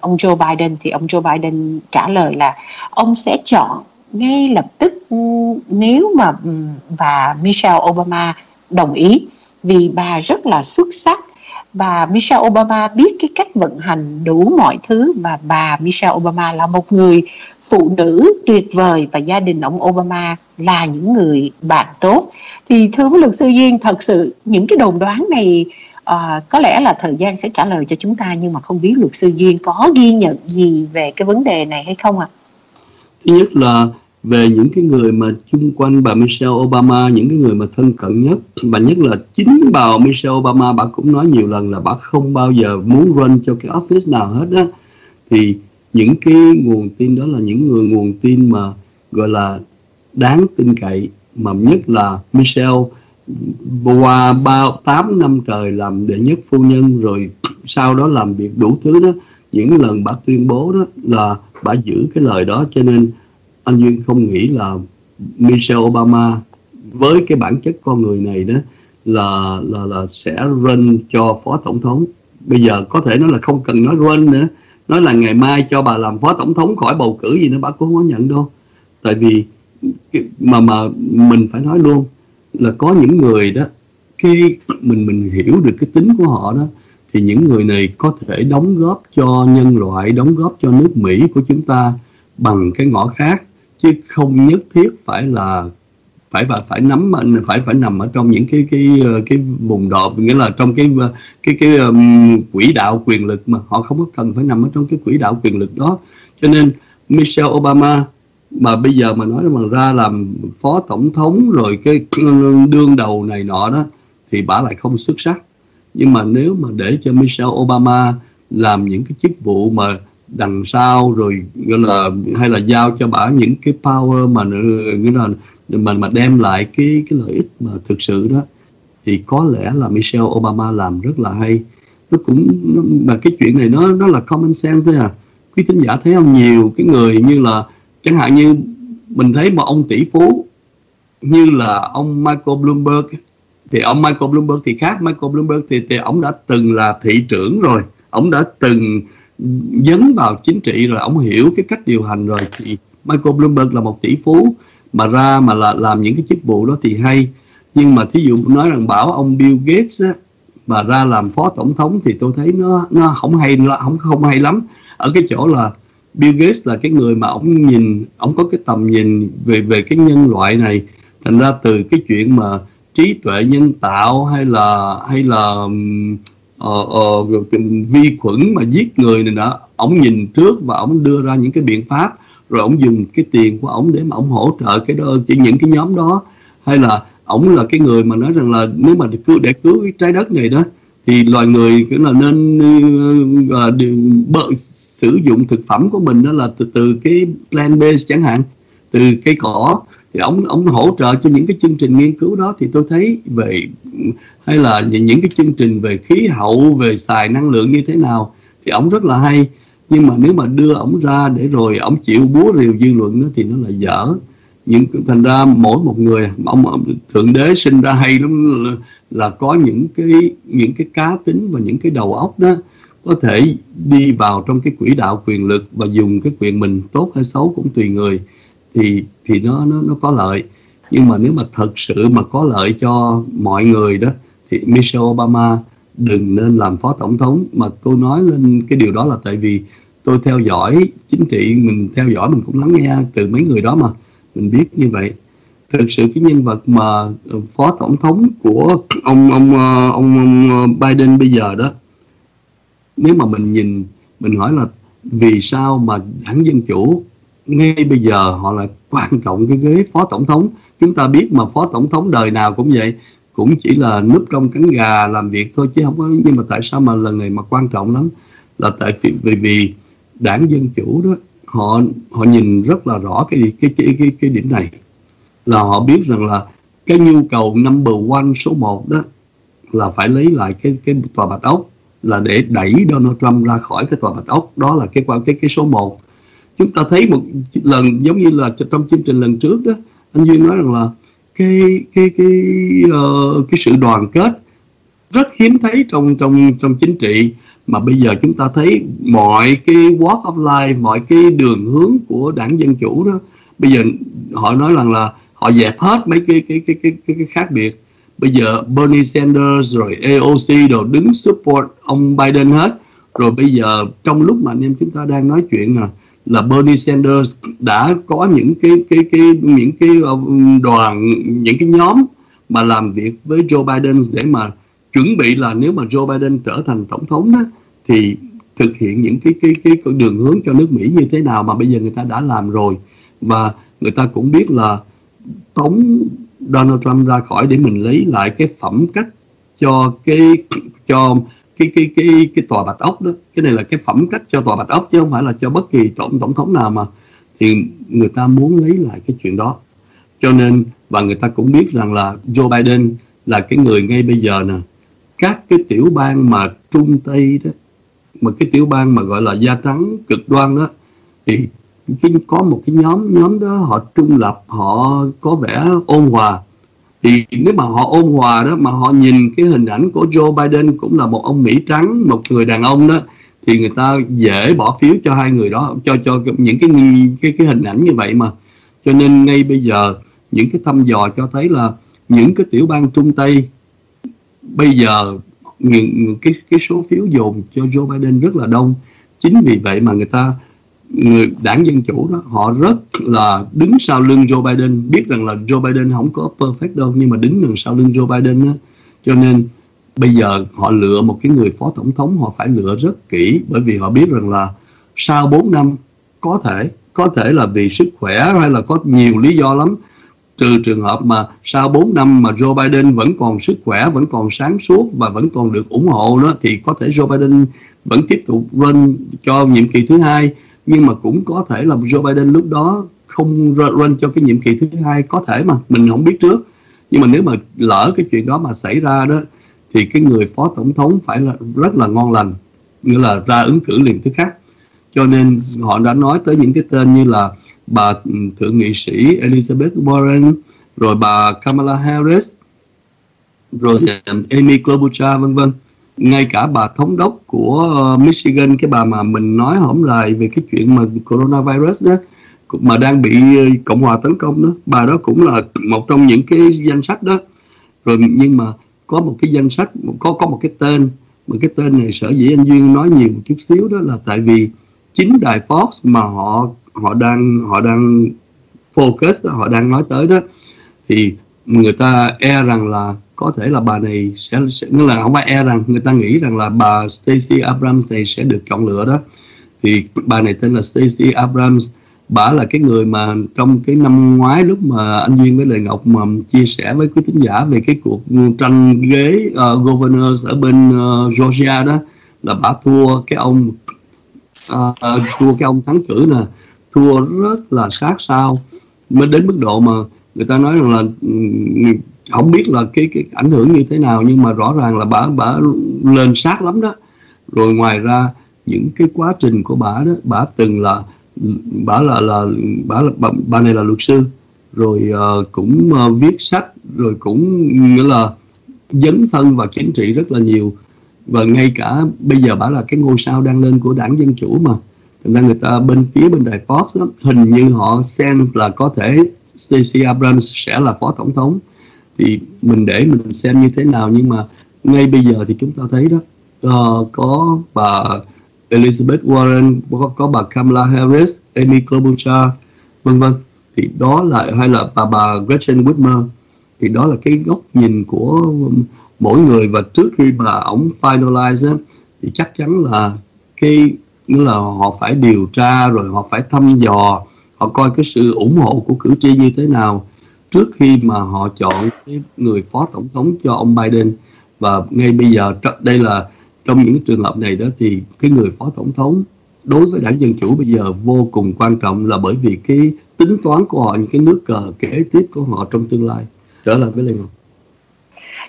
ông Joe Biden. Thì ông Joe Biden trả lời là ông sẽ chọn ngay lập tức nếu mà bà Michelle Obama đồng ý. Vì bà rất là xuất sắc bà Michelle Obama biết cái cách vận hành đủ mọi thứ và bà Michelle Obama là một người phụ nữ tuyệt vời và gia đình ông Obama là những người bạn tốt thì thưa với luật sư duyên thật sự những cái đồn đoán này à, có lẽ là thời gian sẽ trả lời cho chúng ta nhưng mà không biết luật sư duyên có ghi nhận gì về cái vấn đề này hay không ạ à? thứ nhất là về những cái người mà chung quanh bà Michelle Obama, những cái người mà thân cận nhất, và nhất là chính bà Michelle Obama, bà cũng nói nhiều lần là bà không bao giờ muốn run cho cái office nào hết á. Thì những cái nguồn tin đó là những người nguồn tin mà, gọi là, đáng tin cậy, mà nhất là Michelle, qua bao, tám năm trời làm đệ nhất phu nhân, rồi sau đó làm việc đủ thứ đó, những lần bà tuyên bố đó là bà giữ cái lời đó cho nên anh Duyên không nghĩ là Michelle Obama với cái bản chất con người này đó là là là sẽ run cho phó tổng thống. Bây giờ có thể nói là không cần nói run nữa. Nói là ngày mai cho bà làm phó tổng thống khỏi bầu cử gì nữa, bà cũng không có nhận đâu. Tại vì mà mà mình phải nói luôn là có những người đó, khi mình mình hiểu được cái tính của họ đó, thì những người này có thể đóng góp cho nhân loại, đóng góp cho nước Mỹ của chúng ta bằng cái ngõ khác chứ không nhất thiết phải là phải phải phải nắm phải phải nằm ở trong những cái cái ờ, cái vùng đỏ nghĩa là trong cái ờ, cái cái um, quỹ đạo quyền lực mà họ không có cần phải nằm ở trong cái quỹ đạo quyền lực đó. Cho nên Michelle Obama mà bây giờ mà nói mà ra làm phó tổng thống rồi cái ừ, đương đầu này nọ đó thì bà lại không xuất sắc. Nhưng mà nếu mà để cho Michelle Obama làm những cái chức vụ mà đằng sau rồi, gọi là, hay là giao cho bà những cái power mà nghĩa là mình mà đem lại cái cái lợi ích mà thực sự đó. Thì có lẽ là Michelle Obama làm rất là hay. Nó cũng mà cái chuyện này nó nó là common sense thôi à. Quý thính giả thấy không? Nhiều cái người như là, chẳng hạn như mình thấy mà ông tỷ phú như là ông Michael Bloomberg, thì ông Michael Bloomberg thì khác. Michael Bloomberg thì thì ông đã từng là thị trưởng rồi. Ông đã từng dấn vào chính trị rồi ông hiểu cái cách điều hành rồi thì Michael Bloomberg là một tỷ phú mà ra mà là làm những cái chức vụ đó thì hay. Nhưng mà thí dụ nói rằng bảo ông Bill Gates á, mà ra làm phó tổng thống thì tôi thấy nó nó không hay không không hay lắm. Ở cái chỗ là Bill Gates là cái người mà ông nhìn ông có cái tầm nhìn về về cái nhân loại này. Thành ra từ cái chuyện mà trí tuệ nhân tạo hay là hay là uh, uh, vi khuẩn mà giết người này đó, ông nhìn trước và ông đưa ra những cái biện pháp rồi ông dùng cái tiền của ông để mà ông hỗ trợ cái đó chỉ những cái nhóm đó. Hay là ông là cái người mà nói rằng là nếu mà để cứu để cứu cái trái đất này đó thì loài người cũng là nên uh, bợ, sử dụng thực phẩm của mình đó là từ từ cái plant B chẳng hạn từ cây cỏ. Thì ông ông hỗ trợ cho những cái chương trình nghiên cứu đó. Thì tôi thấy về hay là những cái chương trình về khí hậu về xài năng lượng như thế nào thì ông rất là hay. Nhưng mà nếu mà đưa ổng ra để rồi ổng chịu búa rìu dư luận đó thì nó là dở. Những thành ra mỗi một người ông thượng đế sinh ra hay lắm là, là có những cái những cái cá tính và những cái đầu óc đó có thể đi vào trong cái quỹ đạo quyền lực và dùng cái quyền mình tốt hay xấu cũng tùy người thì thì nó nó nó có lợi. Nhưng mà nếu mà thật sự mà có lợi cho mọi người đó thì Michelle Obama đừng nên làm phó tổng thống mà tôi nói lên cái điều đó là tại vì tôi theo dõi chính trị mình theo dõi mình cũng lắng nghe từ mấy người đó mà mình biết như vậy. Thực sự cái nhân vật mà ờ, phó tổng thống của ông ông ờ, ông, ông ờ, Biden bây giờ đó nếu mà mình nhìn mình hỏi là vì sao mà đảng dân chủ ngay bây giờ họ lại quan trọng cái ghế phó tổng thống? Chúng ta biết mà phó tổng thống đời nào cũng vậy cũng chỉ là núp trong cánh gà làm việc thôi chứ không có nhưng mà tại sao mà lần này mà quan trọng lắm? Là tại vì vì, vì đảng dân chủ đó họ họ nhìn rất là rõ cái cái cái cái cái điểm này. Là họ biết rằng là cái nhu cầu number one số 1 đó là phải lấy lại cái cái tòa bạch ốc là để đẩy Donald Trump ra khỏi cái tòa bạch ốc. Đó là cái quan cái cái số 1 chúng ta thấy một lần giống như là trong chương trình lần trước đó anh Duyên nói rằng là cái cái cái uh, cái sự đoàn kết rất hiếm thấy trong trong trong chính trị. Mà bây giờ chúng ta thấy mọi cái walk of life mọi cái đường hướng của đảng dân chủ đó bây giờ họ nói rằng là họ dẹp hết mấy cái cái cái cái cái, cái khác biệt. Bây giờ Bernie Sanders rồi AOC đều đứng support ông Biden hết. Rồi bây giờ trong lúc mà anh em chúng ta đang nói chuyện nè là Bernie Sanders đã có những cái cái cái, những cái ờ, đoàn, những cái nhóm mà làm việc với Joe Biden để mà chuẩn bị là nếu mà Joe Biden trở thành tổng thống đó, thì thực hiện những cái cái cái đường hướng cho nước Mỹ như thế nào mà bây giờ người ta đã làm rồi. Và người ta cũng biết là tống Donald Trump ra khỏi để mình lấy lại cái phẩm cách cho cái, cho cái cái cái cái tòa bạch ốc đó. Cái này là cái phẩm cách cho tòa bạch ốc chứ không phải là cho bất kỳ tổng tổng thống nào mà. Thì người ta muốn lấy lại cái chuyện đó. Cho nên, và người ta cũng biết rằng là Joe Biden là cái người ngay bây giờ nè. Các cái tiểu bang mà trung tây đó, mà cái tiểu bang mà gọi là da trắng, cực đoan đó, thì cái có một cái nhóm nhóm đó họ trung lập, họ có vẻ ôn hòa thì nếu mà họ ôn hòa đó, mà họ nhìn cái hình ảnh của Joe Biden cũng là một ông Mỹ trắng, một người đàn ông đó, thì người ta dễ bỏ phiếu cho hai người đó, cho cho những cái cái cái hình ảnh như vậy mà. Cho nên ngay bây giờ, những cái thăm dò cho thấy là những cái tiểu bang trung tây bây giờ, những, cái cái số phiếu dồn cho Joe Biden rất là đông. Chính vì vậy mà người ta người đảng dân chủ đó, họ rất là đứng sau lưng Joe Biden, biết rằng là Joe Biden không có perfect đâu, nhưng mà đứng đằng sau lưng Joe Biden đó. cho nên bây giờ họ lựa một cái người phó tổng thống, họ phải lựa rất kỹ, bởi vì họ biết rằng là sau 4 năm có thể có thể là vì sức khỏe hay là có nhiều lý do lắm, trừ trường hợp mà sau 4 năm mà Joe Biden vẫn còn sức khỏe, vẫn còn sáng suốt và vẫn còn được ủng hộ đó, thì có thể Joe Biden vẫn tiếp tục run cho nhiệm kỳ thứ hai nhưng mà cũng có thể là Joe Biden lúc đó không run cho cái nhiệm kỳ thứ hai, có thể mà, mình không biết trước. Nhưng mà nếu mà lỡ cái chuyện đó mà xảy ra đó, thì cái người phó tổng thống phải là rất là ngon lành, nghĩa là ra ứng cử liền thứ khác. Cho nên họ đã nói tới những cái tên như là bà ừ, thượng nghị sĩ Elizabeth Warren, rồi bà Kamala Harris, rồi Amy Klobuchar, vân vân ngay cả bà thống đốc của ờ, Michigan, cái bà mà mình nói hổm lại về cái chuyện mà coronavirus đó mà đang bị ờ, cộng hòa tấn công đó. Bà đó cũng là một trong những cái danh sách đó. Rồi nhưng mà có một cái danh sách, có có một cái tên, mà cái tên này sở dĩ anh duyên nói nhiều một chút xíu đó là tại vì chính đài Fox mà họ họ đang họ đang focus họ đang nói tới đó, thì người ta e rằng là có thể là bà này sẽ, sẽ nghĩa là không ai e rằng người ta nghĩ rằng là bà Stacey Abrams này sẽ được chọn lựa đó. Thì bà này tên là Stacey Abrams. Bà là cái người mà trong cái năm ngoái lúc mà anh Duyên với Lê Ngọc mà chia sẻ với quý thính giả về cái cuộc tranh ghế ờ, uh, governor ở bên uh, Georgia đó là bà thua cái ông uh, thua cái ông thắng cử nè. Thua rất là sát sao. Mới đến mức độ mà người ta nói rằng là không biết là cái cái ảnh hưởng như thế nào nhưng mà rõ ràng là bà bà lên sát lắm đó. Rồi ngoài ra những cái quá trình của bà đó bà từng là bà là là bà là bà, bà này là luật sư rồi uh, cũng uh, viết sách rồi cũng nghĩa là dấn thân vào chính trị rất là nhiều. Và ngay cả bây giờ bà là cái ngôi sao đang lên của đảng dân chủ mà. Thành ra người ta bên phía bên đài Fox đó, hình như họ sense là có thể Stacey Abrams sẽ là phó tổng thống. Thì mình để mình xem như thế nào nhưng mà ngay bây giờ thì chúng ta thấy đó uh, có bà Elizabeth Warren có, có bà Kamala Harris Amy Klobuchar vân vân. Thì đó là hay là bà bà Gretchen Whitmer. Thì đó là cái góc nhìn của mỗi người. Và trước khi mà ổng finalize á, thì chắc chắn là cái nghĩa là họ phải điều tra rồi họ phải thăm dò họ coi cái sự ủng hộ của cử tri như thế nào trước khi mà họ chọn cái người phó tổng thống cho ông Biden. Và ngay bây giờ đây là, trong những trường hợp này đó thì cái người phó tổng thống đối với đảng dân chủ bây giờ vô cùng quan trọng là bởi vì cái tính toán của họ, những cái nước cờ kế tiếp của họ trong tương lai. Trở lại với Lê Ngọc.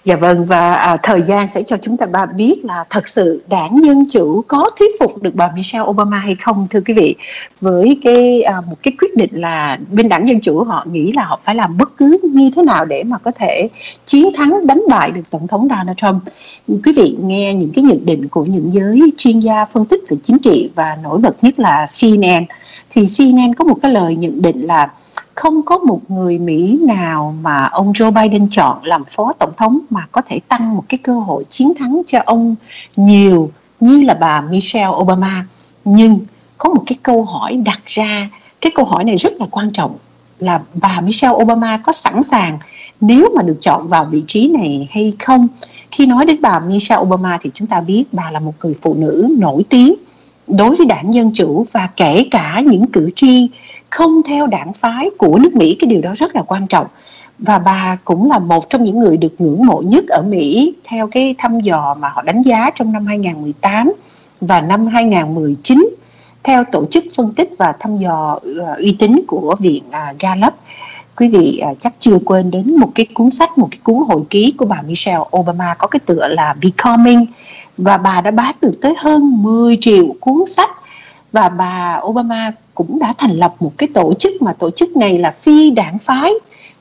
Dạ vâng và à, thời gian sẽ cho chúng ta ba biết là thật sự đảng Dân Chủ có thuyết phục được bà Michelle Obama hay không thưa quý vị với cái à, một cái quyết định là bên đảng Dân Chủ họ nghĩ là họ phải làm bất cứ như thế nào để mà có thể chiến thắng đánh bại được Tổng thống Donald Trump. Quý vị nghe những cái nhận định của những giới chuyên gia phân tích về chính trị và nổi bật nhất là CNN thì CNN có một cái lời nhận định là không có một người Mỹ nào mà ông Joe Biden chọn làm phó tổng thống mà có thể tăng một cái cơ hội chiến thắng cho ông nhiều như là bà Michelle Obama. Nhưng có một cái câu hỏi đặt ra, cái câu hỏi này rất là quan trọng là bà Michelle Obama có sẵn sàng nếu mà được chọn vào vị trí này hay không. Khi nói đến bà Michelle Obama thì chúng ta biết bà là một người phụ nữ nổi tiếng đối với đảng Dân Chủ và kể cả những cử tri không theo đảng phái của nước Mỹ, cái điều đó rất là quan trọng. Và bà cũng là một trong những người được ngưỡng mộ nhất ở Mỹ theo cái thăm dò mà họ đánh giá trong năm 2018 và năm 2019 theo tổ chức phân tích và thăm dò ờ, uy tín của viện à, Gallup. Quý vị à, chắc chưa quên đến một cái cuốn sách, một cái cuốn hồi ký của bà Michelle Obama có cái tựa là Becoming. Và bà đã bán được tới hơn 10 triệu cuốn sách. Và bà Obama cũng đã thành lập một cái tổ chức mà tổ chức này là phi đảng phái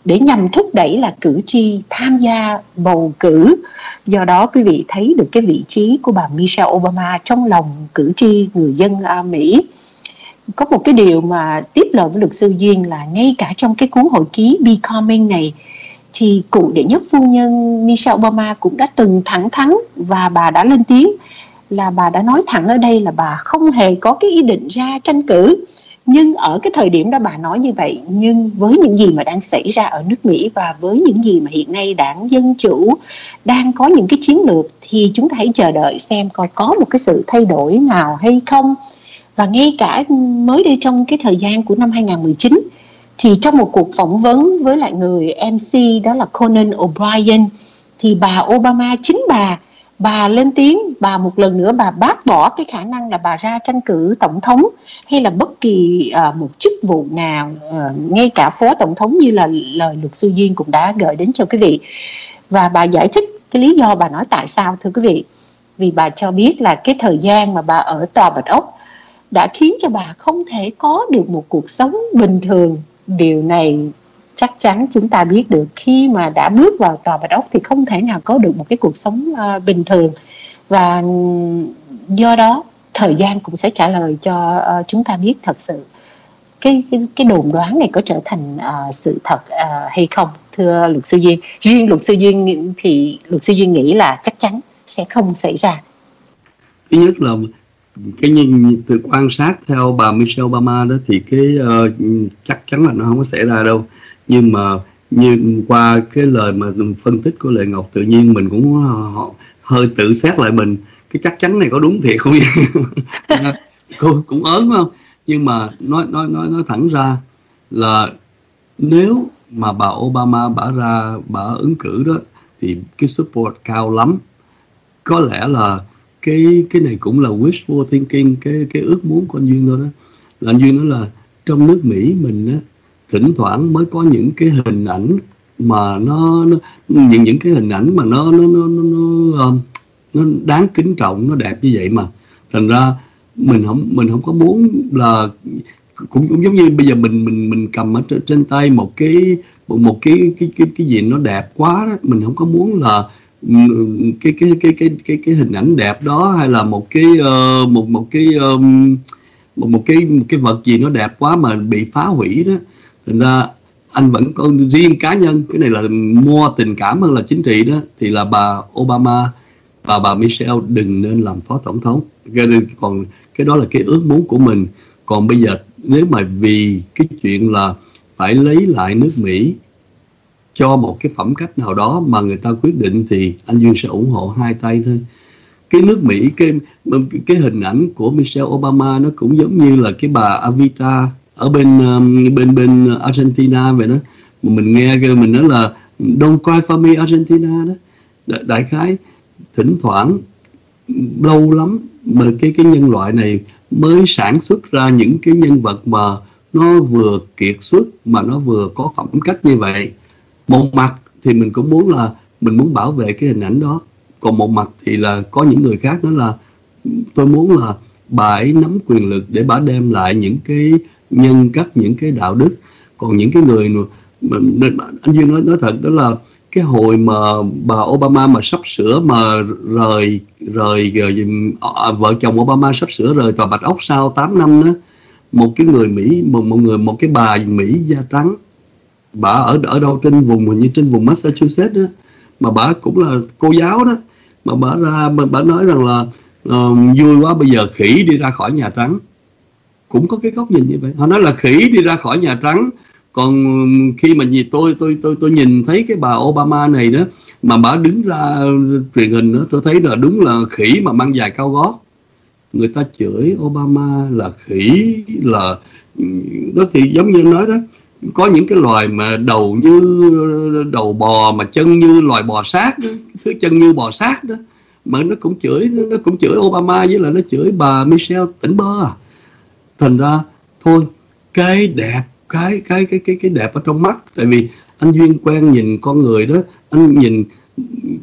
để nhằm thúc đẩy là cử tri tham gia bầu cử. Do đó quý vị thấy được cái vị trí của bà Michelle Obama trong lòng cử tri người dân Mỹ. Có một cái điều mà tiếp lời với luật sư duyên là ngay cả trong cái cuốn hội ký Becoming này, thì cụ đệ nhất phu nhân Michelle Obama cũng đã từng thẳng thắn và bà đã lên tiếng là bà đã nói thẳng ở đây là bà không hề có cái ý định ra tranh cử nhưng ở cái thời điểm đó bà nói như vậy, nhưng với những gì mà đang xảy ra ở nước Mỹ và với những gì mà hiện nay đảng dân chủ đang có những cái chiến lược thì chúng ta hãy chờ đợi xem coi có một cái sự thay đổi nào hay không. Và ngay cả mới đây trong cái thời gian của năm 2019 thì trong một cuộc phỏng vấn với lại người MC đó là Conan O'Brien, thì bà Obama chính bà bà lên tiếng bà một lần nữa bà bác bỏ cái khả năng là bà ra tranh cử tổng thống hay là bất kỳ uh, một chức vụ nào uh, ngay cả phó tổng thống như là lời luật sư duyên cũng đã gửi đến cho quý vị. Và bà giải thích cái lý do bà nói tại sao thưa quý vị. Vì bà cho biết là cái thời gian mà bà ở tòa bạch ốc đã khiến cho bà không thể có được một cuộc sống bình thường. Điều này chắc chắn chúng ta biết được. Khi mà đã bước vào tòa bạch ốc thì không thể nào có được một cái cuộc sống uh, bình thường. Và do đó thời gian cũng sẽ trả lời cho uh, chúng ta biết thật sự cái cái, cái đồn đoán này có trở thành uh, sự thật uh, hay không thưa luật sư duyên. Riêng luật sư duyên thì luật sư duyên nghĩ là chắc chắn sẽ không xảy ra. Thứ nhất là cái nhìn từ quan sát theo bà Michelle Obama đó thì cái uh, chắc chắn là nó không có xảy ra đâu nhưng mà như qua cái lời mà phân tích của lệ ngọc, tự nhiên mình cũng ờ, hơi tự xét lại mình. Cái chắc chắn này có đúng thiệt không? Cô cũng ớn không? Nhưng mà nói nói nói nói thẳng ra là nếu mà bà Obama bả ra, bả ứng cử đó, thì cái support cao lắm. Có lẽ là cái cái này cũng là wishful thinking, cái cái ước muốn của anh duyên thôi đó. Là anh duyên nói là trong nước mỹ mình á thỉnh thoảng mới có những cái hình ảnh mà nó, nó những những cái hình ảnh mà nó nó nó nó, nó, ờ, nó đáng kính trọng nó đẹp như vậy mà. Thành ra mình không mình không có muốn là cũng cũng giống như bây giờ mình mình mình cầm ở trên, trên tay một cái một, một cái cái cái cái gì nó đẹp quá đó mình không có muốn là ừ, cái cái cái cái cái cái hình ảnh đẹp đó hay là một cái uh, một một cái um, một một cái một cái vật gì nó đẹp quá mà bị phá hủy đó thành ra anh vẫn có riêng cá nhân. Cái này là mua tình cảm hơn là chính trị đó. Thì là bà Obama và bà Michelle đừng nên làm phó tổng thống. Còn cái đó là cái ước muốn của mình. Còn bây giờ nếu mà vì cái chuyện là phải lấy lại nước Mỹ cho một cái phẩm cách nào đó mà người ta quyết định thì anh Duyên sẽ ủng hộ hai tay thôi. Cái nước Mỹ, cái cái hình ảnh của Michelle Obama nó cũng giống như là cái bà Avita ở bên um, bên bên Argentina vậy đó. Mà mình nghe cái mình nói là Don't cry for me Argentina đó. Đại, đại khái thỉnh thoảng lâu lắm mà cái cái nhân loại này mới sản xuất ra những cái nhân vật mà nó vừa kiệt xuất mà nó vừa có phẩm cách như vậy. Một mặt thì mình cũng muốn là mình muốn bảo vệ cái hình ảnh đó. Còn một mặt thì là có những người khác đó là tôi muốn là bà ấy nắm quyền lực để bà đem lại những cái nhân cách những cái đạo đức. Còn những cái người mà, anh dương nói nói thật đó là cái hồi mà bà Obama mà sắp sửa mà rời rời, rời à, vợ chồng Obama sắp sửa rời tòa bạch ốc sau 8 năm đó một cái người Mỹ một, một người một cái bà Mỹ da trắng bà ở ở đâu trên vùng hình như trên vùng Massachusetts đó mà bà cũng là cô giáo đó. Mà bà ra bà, bà nói rằng là uh, vui quá bây giờ khỉ đi ra khỏi nhà trắng cũng có cái góc nhìn như vậy. Họ nói là khỉ đi ra khỏi nhà trắng. Còn khi mà gì tôi tôi tôi tôi nhìn thấy cái bà Obama này đó mà bà đứng ra truyền hình đó, tôi thấy là đúng là khỉ mà mang dài cao gót. Người ta chửi Obama là khỉ là đó thì giống như nói đó có những cái loài mà đầu như đầu bò mà chân như loài bò sát đó, thứ chân như bò sát đó mà nó cũng chửi nó cũng chửi Obama với là nó chửi bà Michelle tỉnh bơ à thành ra thôi, cái đẹp, cái cái cái cái cái đẹp ở trong mắt. Tại vì anh duyên quen nhìn con người đó, anh nhìn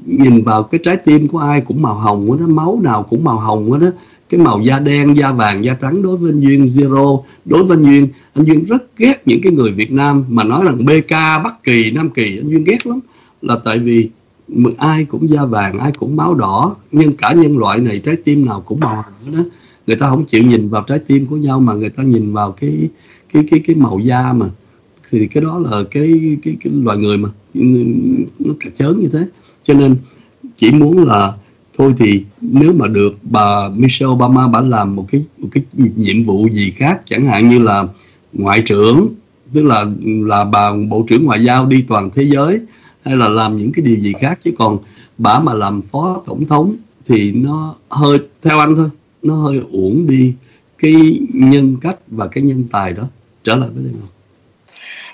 nhìn vào cái trái tim của ai cũng màu hồng đó máu nào cũng màu hồng đó cái màu da đen, da vàng, da trắng đối với anh duyên, zero. Đối với anh duyên anh duyên rất ghét những cái người việt nam mà nói rằng bk bắc kỳ, nam kỳ, anh duyên ghét lắm. Là tại vì ai cũng da vàng, ai cũng máu đỏ, nhưng cả nhân loại này trái tim nào cũng màu hồng đó người ta không chịu nhìn vào trái tim của nhau mà người ta nhìn vào cái cái cái cái màu da mà. Thì cái đó là cái cái, cái loài người mà. Nó cả chớn như thế. Cho nên chỉ muốn là thôi thì nếu mà được bà Michelle Obama bà làm một cái một cái nhiệm vụ gì khác chẳng hạn như là ngoại trưởng tức là là bà bộ trưởng ngoại giao đi toàn thế giới hay là làm những cái điều gì khác chứ còn bà mà làm phó tổng thống thì nó hơi theo anh thôi nó hơi uổng đi cái nhân cách và cái nhân tài đó. Trở lại với Lê Ngọc.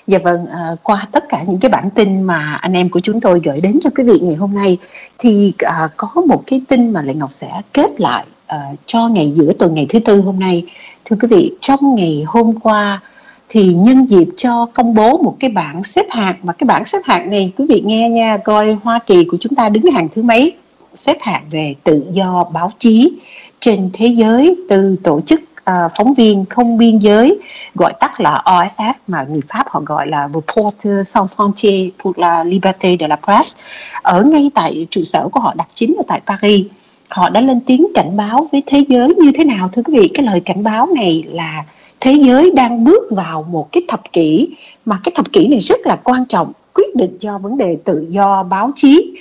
Dạ vâng, à, qua tất cả những cái bản tin mà anh em của chúng tôi gửi đến cho quý vị ngày hôm nay thì à, có một cái tin mà Lệ Ngọc sẽ kết lại à, cho ngày giữa tuần ngày thứ tư hôm nay. Thưa quý vị, trong ngày hôm qua thì nhân dịp cho công bố một cái bảng xếp hạng mà cái bảng xếp hạng này quý vị nghe nha coi Hoa Kỳ của chúng ta đứng hàng thứ mấy? Xếp hạng về tự do báo chí trên thế giới từ tổ chức à, phóng viên không biên giới gọi tắt là OSF mà người Pháp họ gọi là Reporters sans frontières pour la liberté de la presse. Ở ngay tại trụ sở của họ đặt chính ở tại Paris họ đã lên tiếng cảnh báo với thế giới như thế nào thưa quý vị? Cái lời cảnh báo này là thế giới đang bước vào một cái thập kỷ mà cái thập kỷ này rất là quan trọng quyết định cho vấn đề tự do báo chí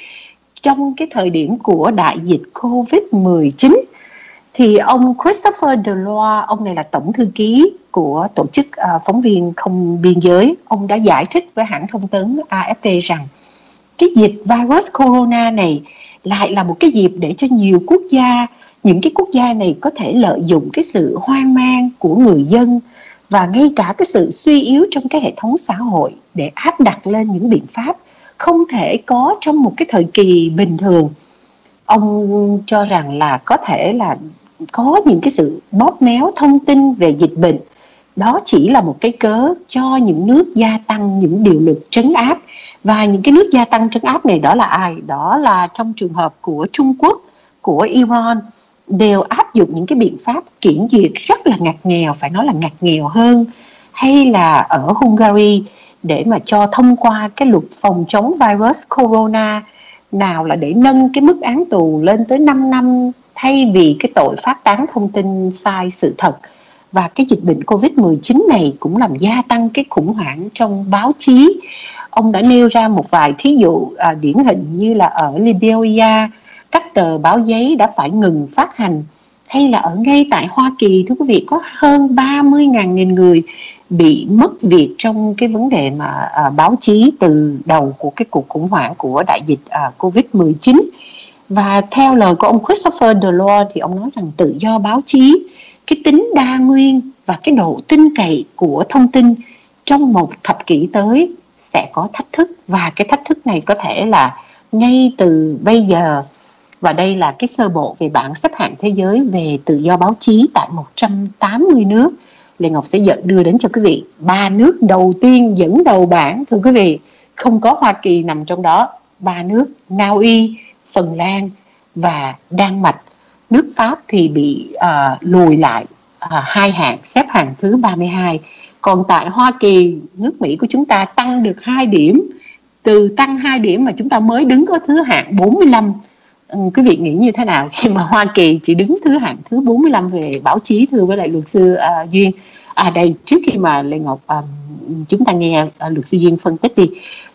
trong cái thời điểm của đại dịch Covid-19 thì ông Christopher Deloy, ông này là tổng thư ký của tổ chức uh, phóng viên không biên giới, ông đã giải thích với hãng thông tấn AFP rằng cái dịch virus corona này lại là một cái dịp để cho nhiều quốc gia, những cái quốc gia này có thể lợi dụng cái sự hoang mang của người dân và ngay cả cái sự suy yếu trong cái hệ thống xã hội để áp đặt lên những biện pháp không thể có trong một cái thời kỳ bình thường. Ông cho rằng là có thể là có những cái sự bóp méo thông tin về dịch bệnh. Đó chỉ là một cái cớ cho những nước gia tăng những điều luật trấn áp. Và những cái nước gia tăng trấn áp này đó là ai? Đó là trong trường hợp của Trung Quốc, của Iran, đều áp dụng những cái biện pháp kiểm duyệt rất là ngặt nghèo, phải nói là ngặt nghèo hơn, hay là ở Hungary để mà cho thông qua cái luật phòng chống virus corona nào là để nâng cái mức án tù lên tới 5 năm thay vì cái tội phát tán thông tin sai sự thật và cái dịch bệnh Covid-19 này cũng làm gia tăng cái khủng hoảng trong báo chí. Ông đã nêu ra một vài thí dụ à, điển hình như là ở Liberia, các tờ báo giấy đã phải ngừng phát hành hay là ở ngay tại Hoa Kỳ thưa quý vị có hơn 30.000 nghìn người bị mất việc trong cái vấn đề mà à, báo chí từ đầu của cái cuộc khủng hoảng của đại dịch à, Covid-19 và theo lời của ông Christopher Delors thì ông nói rằng tự do báo chí cái tính đa nguyên và cái độ tin cậy của thông tin trong một thập kỷ tới sẽ có thách thức. Và cái thách thức này có thể là ngay từ bây giờ. Và đây là cái sơ bộ về bảng xếp hạng thế giới về tự do báo chí tại 180 nước. Lê Ngọc sẽ dẫn đưa đến cho quý vị. Ba nước đầu tiên dẫn đầu bảng thưa quý vị. Không có Hoa Kỳ nằm trong đó. Ba nước Na Uy, Phần Lan và Đan Mạch. Nước Pháp thì bị uh, lùi lại uh, hai hạng xếp hạng thứ 32 còn tại Hoa Kỳ nước Mỹ của chúng ta tăng được hai điểm. Từ tăng 2 điểm mà chúng ta mới đứng có thứ hạng 45 ừ, Ừ, quý vị nghĩ như thế nào khi mà Hoa Kỳ chỉ đứng thứ hạng thứ 45 về báo chí thưa với lại luật sư uh, Duyên? À đây trước khi mà Lê Ngọc um, chúng ta nghe uh, luật sư Duyên phân tích đi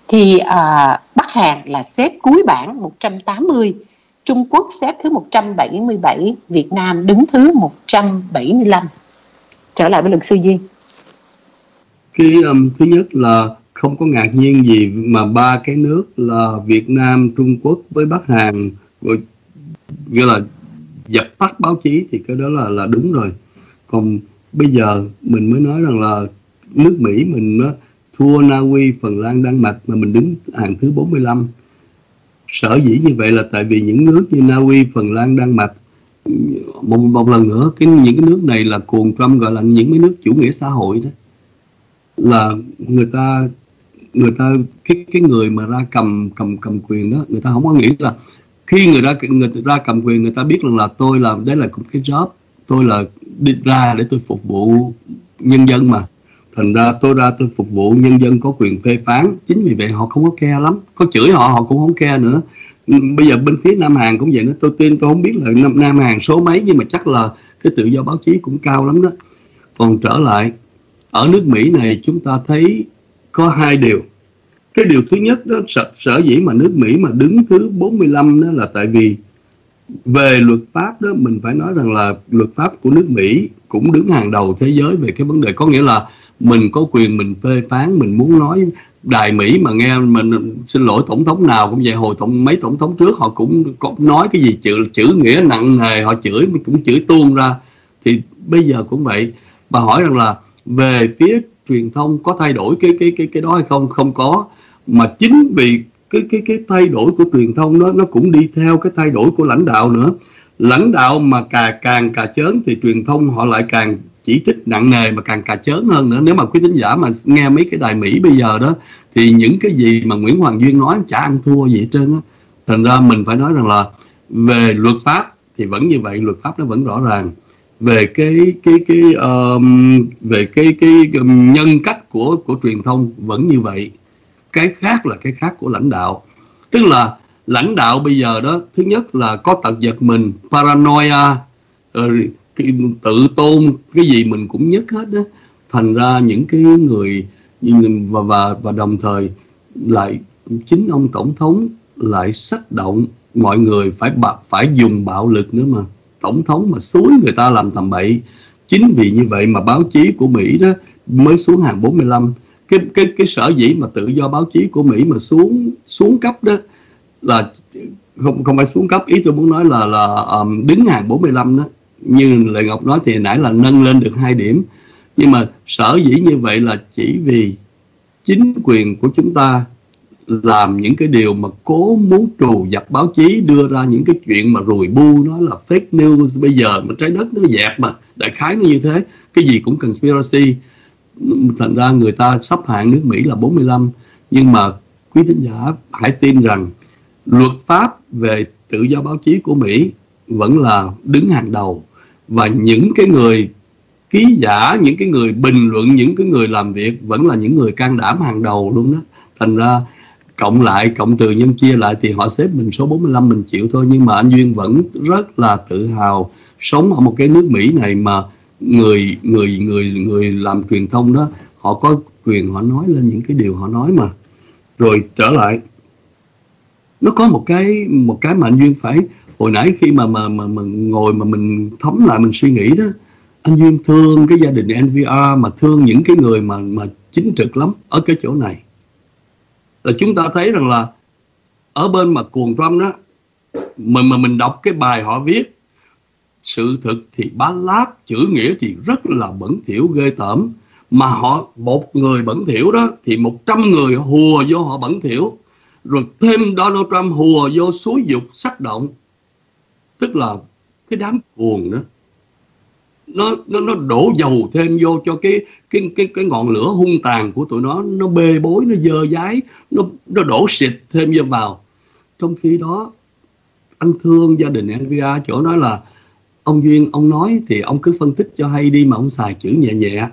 thì uh, Bắc Hàn là xếp cuối bảng 180 Trung Quốc xếp thứ 177 Việt Nam đứng thứ 175 trở lại với luật sư Duyên. Cái um, thứ nhất là không có ngạc nhiên gì mà ba cái nước là Việt Nam, Trung Quốc với Bắc Hàn gọi là dập tắt báo chí thì cái đó là là đúng rồi. Còn bây giờ mình mới nói rằng là nước Mỹ mình nó thua Na Uy, Phần Lan, Đan Mạch mà mình đứng hàng thứ 45. Sở dĩ như vậy là tại vì những nước như Na Uy, Phần Lan, Đan Mạch một, một lần nữa cái những cái nước này là cuồng Trump gọi là những mấy nước chủ nghĩa xã hội đó là người ta người ta cái cái người mà ra cầm cầm cầm quyền đó người ta không có nghĩ là khi người ra người ra cầm quyền người ta biết rằng là tôi làm đấy là cũng cái job. Tôi là đi ra để tôi phục vụ nhân dân mà. Thành ra tôi ra tôi phục vụ nhân dân có quyền phê phán. Chính vì vậy họ không có ke lắm. Có chửi họ họ cũng không ke nữa. Bây giờ bên phía Nam Hàn cũng vậy đó tôi tin tôi không biết là Nam, Nam Hàn số mấy nhưng mà chắc là cái tự do báo chí cũng cao lắm đó. Còn trở lại ở nước Mỹ này chúng ta thấy có hai điều cái điều thứ nhất đó sở, sở dĩ mà nước Mỹ mà đứng thứ 45 đó là tại vì về luật pháp đó mình phải nói rằng là luật pháp của nước Mỹ cũng đứng hàng đầu thế giới về cái vấn đề. Có nghĩa là mình có quyền mình phê phán mình muốn nói đài Mỹ mà nghe mình xin lỗi tổng thống nào cũng vậy hồi tổng mấy tổng thống trước họ cũng, cũng nói cái gì chữ chữ nghĩa nặng nề họ chửi mình cũng chửi tuôn ra. Thì bây giờ cũng vậy. Bà hỏi rằng là về phía truyền thông có thay đổi cái cái cái cái đó hay không? Không có mà chính vì cái cái cái thay đổi của truyền thông nó nó cũng đi theo cái thay đổi của lãnh đạo nữa. Lãnh đạo mà càng càng cà chớn thì truyền thông họ lại càng chỉ trích nặng nề mà càng cà chớn hơn nữa. Nếu mà quý thính giả mà nghe mấy cái đài Mỹ bây giờ đó thì những cái gì mà Nguyễn Hoàng Duyên nói chả ăn thua gì hết trơn á. Thành ra mình phải nói rằng là về luật pháp thì vẫn như vậy luật pháp nó vẫn rõ ràng. Về cái cái cái um, về cái cái nhân cách của của truyền thông vẫn như vậy cái khác là cái khác của lãnh đạo. Tức là lãnh đạo bây giờ đó, thứ nhất là có tật giật mình, paranoia tự tôn, cái gì mình cũng nhất hết đó. Thành ra những cái người và và và đồng thời lại chính ông tổng thống lại sách động, mọi người phải phải dùng bạo lực nữa mà. Tổng thống mà suối người ta làm tầm bậy. Chính vì như vậy mà báo chí của Mỹ đó mới xuống hàng 45 cái cái cái sở dĩ mà tự do báo chí của Mỹ mà xuống xuống cấp đó là không không phải xuống cấp. Ý tôi muốn nói là là um, đứng hàng 45 đó như Lệ Ngọc nói thì nãy là nâng lên được hai điểm. Nhưng mà sở dĩ như vậy là chỉ vì chính quyền của chúng ta làm những cái điều mà cố muốn trù dập báo chí đưa ra những cái chuyện mà rùi bu nó là fake news bây giờ mà trái đất nó dẹp mà đại khái nó như thế. Cái gì cũng conspiracy thành ra người ta sắp hạng nước Mỹ là 45 nhưng mà quý thính giả hãy tin rằng luật pháp về tự do báo chí của Mỹ vẫn là đứng hàng đầu. Và những cái người ký giả, những cái người bình luận, những cái người làm việc vẫn là những người can đảm hàng đầu luôn đó. Thành ra cộng lại, cộng trừ nhân chia lại thì họ xếp mình số 45 mình chịu thôi. Nhưng mà anh Duyên vẫn rất là tự hào sống ở một cái nước Mỹ này mà người người người người làm truyền thông đó họ có quyền họ nói lên những cái điều họ nói mà. Rồi trở lại nó có một cái một cái mà anh duyên phải hồi nãy khi mà mà mà, mà ngồi mà mình thấm lại mình suy nghĩ đó anh duyên thương cái gia đình NVR mà thương những cái người mà mà chính trực lắm ở cái chỗ này. Là chúng ta thấy rằng là ở bên mà cuồng Trump đó mình mà mình đọc cái bài họ viết sự thực thì bá láp chữ nghĩa thì rất là bẩn thỉu ghê tởm. Mà họ, một người bẩn thỉu đó, thì một trăm người hùa vô họ bẩn thỉu. Rồi thêm Donald Trump hùa vô suối dục sách động. Tức là cái đám cuồng đó, nó nó nó đổ dầu thêm vô cho cái cái cái cái ngọn lửa hung tàn của tụi nó. Nó bê bối, nó dơ dái, nó nó đổ xịt thêm vô vào. Trong khi đó, anh thương gia đình Elvia chỗ nói là ông duyên, ông nói thì ông cứ phân tích cho hay đi mà ông xài chữ nhẹ nhẹ.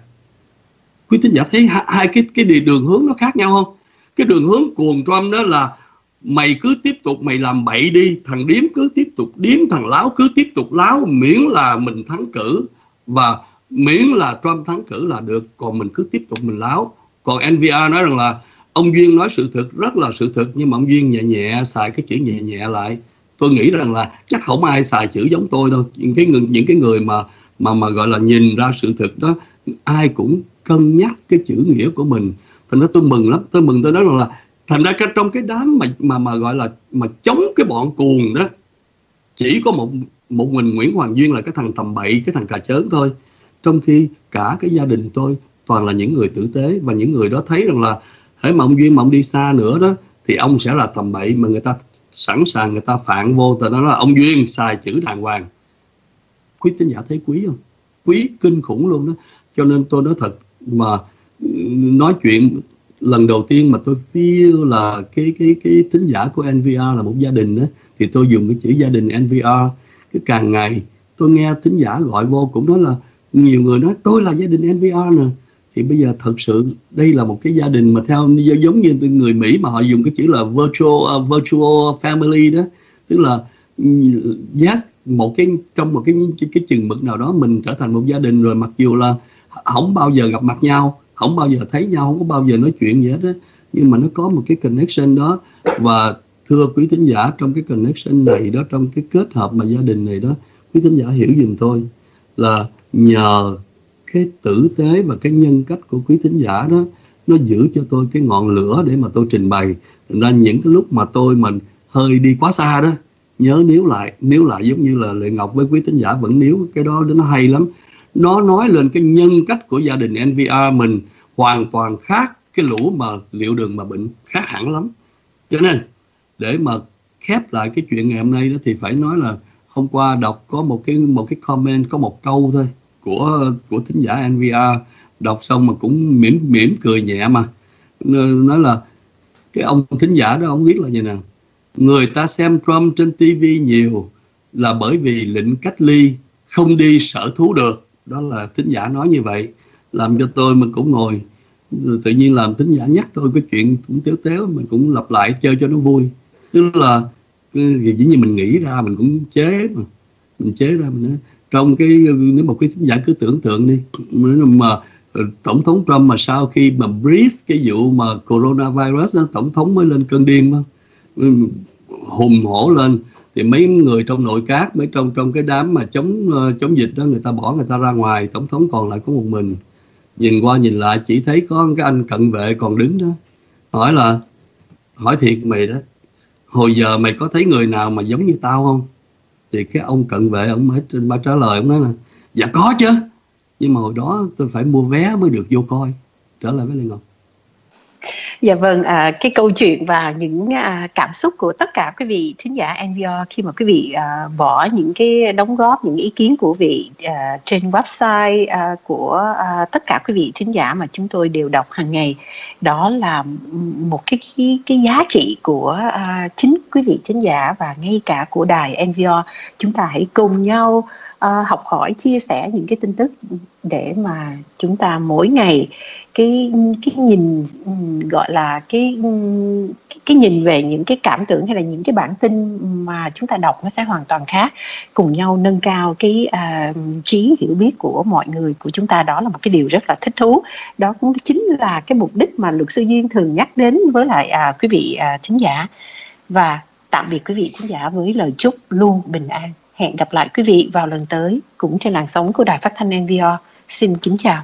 Quý tín giả thấy hai cái cái đường hướng nó khác nhau không? Cái đường hướng cuồng Trump đó là mày cứ tiếp tục mày làm bậy đi, thằng điếm cứ tiếp tục điếm, thằng láo cứ tiếp tục láo, miễn là mình thắng cử. Và miễn là Trump thắng cử là được, còn mình cứ tiếp tục mình láo. Còn NVR nói rằng là, ông Duyên nói sự thật rất là sự thật nhưng mà ông Duyên nhẹ nhẹ, xài cái chữ nhẹ nhẹ lại tôi nghĩ rằng là chắc không ai xài chữ giống tôi đâu. Những cái người, những cái người mà mà mà gọi là nhìn ra sự thực đó, ai cũng cân nhắc cái chữ nghĩa của mình. Thành ra tôi mừng lắm. Tôi mừng tôi nói rằng là thành ra trong cái đám mà mà mà gọi là, mà chống cái bọn cuồng đó, chỉ có một một mình Nguyễn Hoàng Duyên là cái thằng tầm bậy, cái thằng cà chớn thôi. Trong khi cả cái gia đình tôi toàn là những người tử tế và những người đó thấy rằng là, hễ mà ông Duyên mà ông đi xa nữa đó, thì ông sẽ là tầm bậy mà người ta sẵn sàng người ta phản vô từ đó là ông Duyên xài chữ đàng hoàng. Quý tín giả thấy quý không? Quý kinh khủng luôn đó. Cho nên tôi nói thật mà nói chuyện lần đầu tiên mà tôi feel là cái cái cái tính giả của NVR là một gia đình đó thì tôi dùng cái chữ gia đình NVR cứ càng ngày tôi nghe tính giả gọi vô cũng nói là nhiều người nói, tôi là gia đình NVR nè thì bây giờ thật sự đây là một cái gia đình mà theo giống như người Mỹ mà họ dùng cái chữ là virtual uh, virtual family đó. Tức là yes một cái trong một cái cái, cái chừng mực nào đó mình trở thành một gia đình rồi mặc dù là không bao giờ gặp mặt nhau không bao giờ thấy nhau không có bao giờ nói chuyện gì hết đó nhưng mà nó có một cái connection đó. Và thưa quý thính giả trong cái connection này đó trong cái kết hợp mà gia đình này đó quý thính giả hiểu giùm tôi là nhờ cái tử tế và cái nhân cách của quý thính giả đó, nó giữ cho tôi cái ngọn lửa để mà tôi trình bày. Thành ra những cái lúc mà tôi mình hơi đi quá xa đó, nhớ níu lại níu lại giống như là lệ ngọc với quý thính giả vẫn níu cái đó, nó hay lắm. Nó nói lên cái nhân cách của gia đình NVR mình hoàn toàn khác cái lũ mà liệu đường mà bệnh khác hẳn lắm. Cho nên, để mà khép lại cái chuyện ngày hôm nay đó thì phải nói là hôm qua đọc có một cái một cái comment, có một câu thôi của của thính giả NVR đọc xong mà cũng mỉm mỉm cười nhẹ mà. Nói là cái ông thính giả đó ông viết là gì nào? Người ta xem Trump trên TV nhiều là bởi vì lệnh cách ly không đi sở thú được. Đó là thính giả nói như vậy. Làm cho tôi mình cũng ngồi. Tự nhiên làm thính giả nhắc tôi cái chuyện cũng téo téo mình cũng lặp lại chơi cho nó vui. Tức là dĩ nhiên mình nghĩ ra mình cũng chế mà. Mình chế ra mình nói, trong cái nếu mà quý thính giả cứ tưởng tượng đi mà ờ, tổng thống Trump mà sau khi mà brief cái vụ mà coronavirus đó, tổng thống mới lên cơn điên mà ừ, hùng hổ lên thì mấy người trong nội các mấy trong trong cái đám mà chống ờ, chống dịch đó người ta bỏ người ta ra ngoài tổng thống còn lại có một mình. Nhìn qua nhìn lại chỉ thấy có cái anh cận vệ còn đứng đó. Hỏi là hỏi thiệt mày đó hồi giờ mày có thấy người nào mà giống như tao không? Thì cái ông cận vệ, ông mới trên ba trả lời, ông nói là dạ có chứ, nhưng mà hồi đó tôi phải mua vé mới được vô coi. Trở lại với Lê Ngọc. Dạ vâng, à, cái câu chuyện và những à, cảm xúc của tất cả quý vị thính giả NVR khi mà quý vị à, bỏ những cái đóng góp, những ý kiến của vị à, trên website à, của à, tất cả quý vị thính giả mà chúng tôi đều đọc hàng ngày, đó là một cái cái, cái giá trị của à, chính quý vị thính giả và ngay cả của đài NVR. Chúng ta hãy cùng nhau à, học hỏi, chia sẻ những cái tin tức để mà chúng ta mỗi ngày cái cái nhìn gọi là cái cái nhìn về những cái cảm tưởng hay là những cái bản tin mà chúng ta đọc nó sẽ hoàn toàn khác. Cùng nhau nâng cao cái uh, trí hiểu biết của mọi người của chúng ta đó là một cái điều rất là thích thú. Đó cũng chính là cái mục đích mà luật sư duyên thường nhắc đến với lại uh, quý vị uh, thính giả. Và tạm biệt quý vị khán giả với lời chúc luôn bình an. Hẹn gặp lại quý vị vào lần tới cũng trên làn sóng của đài phát thanh NVR xin kính chào.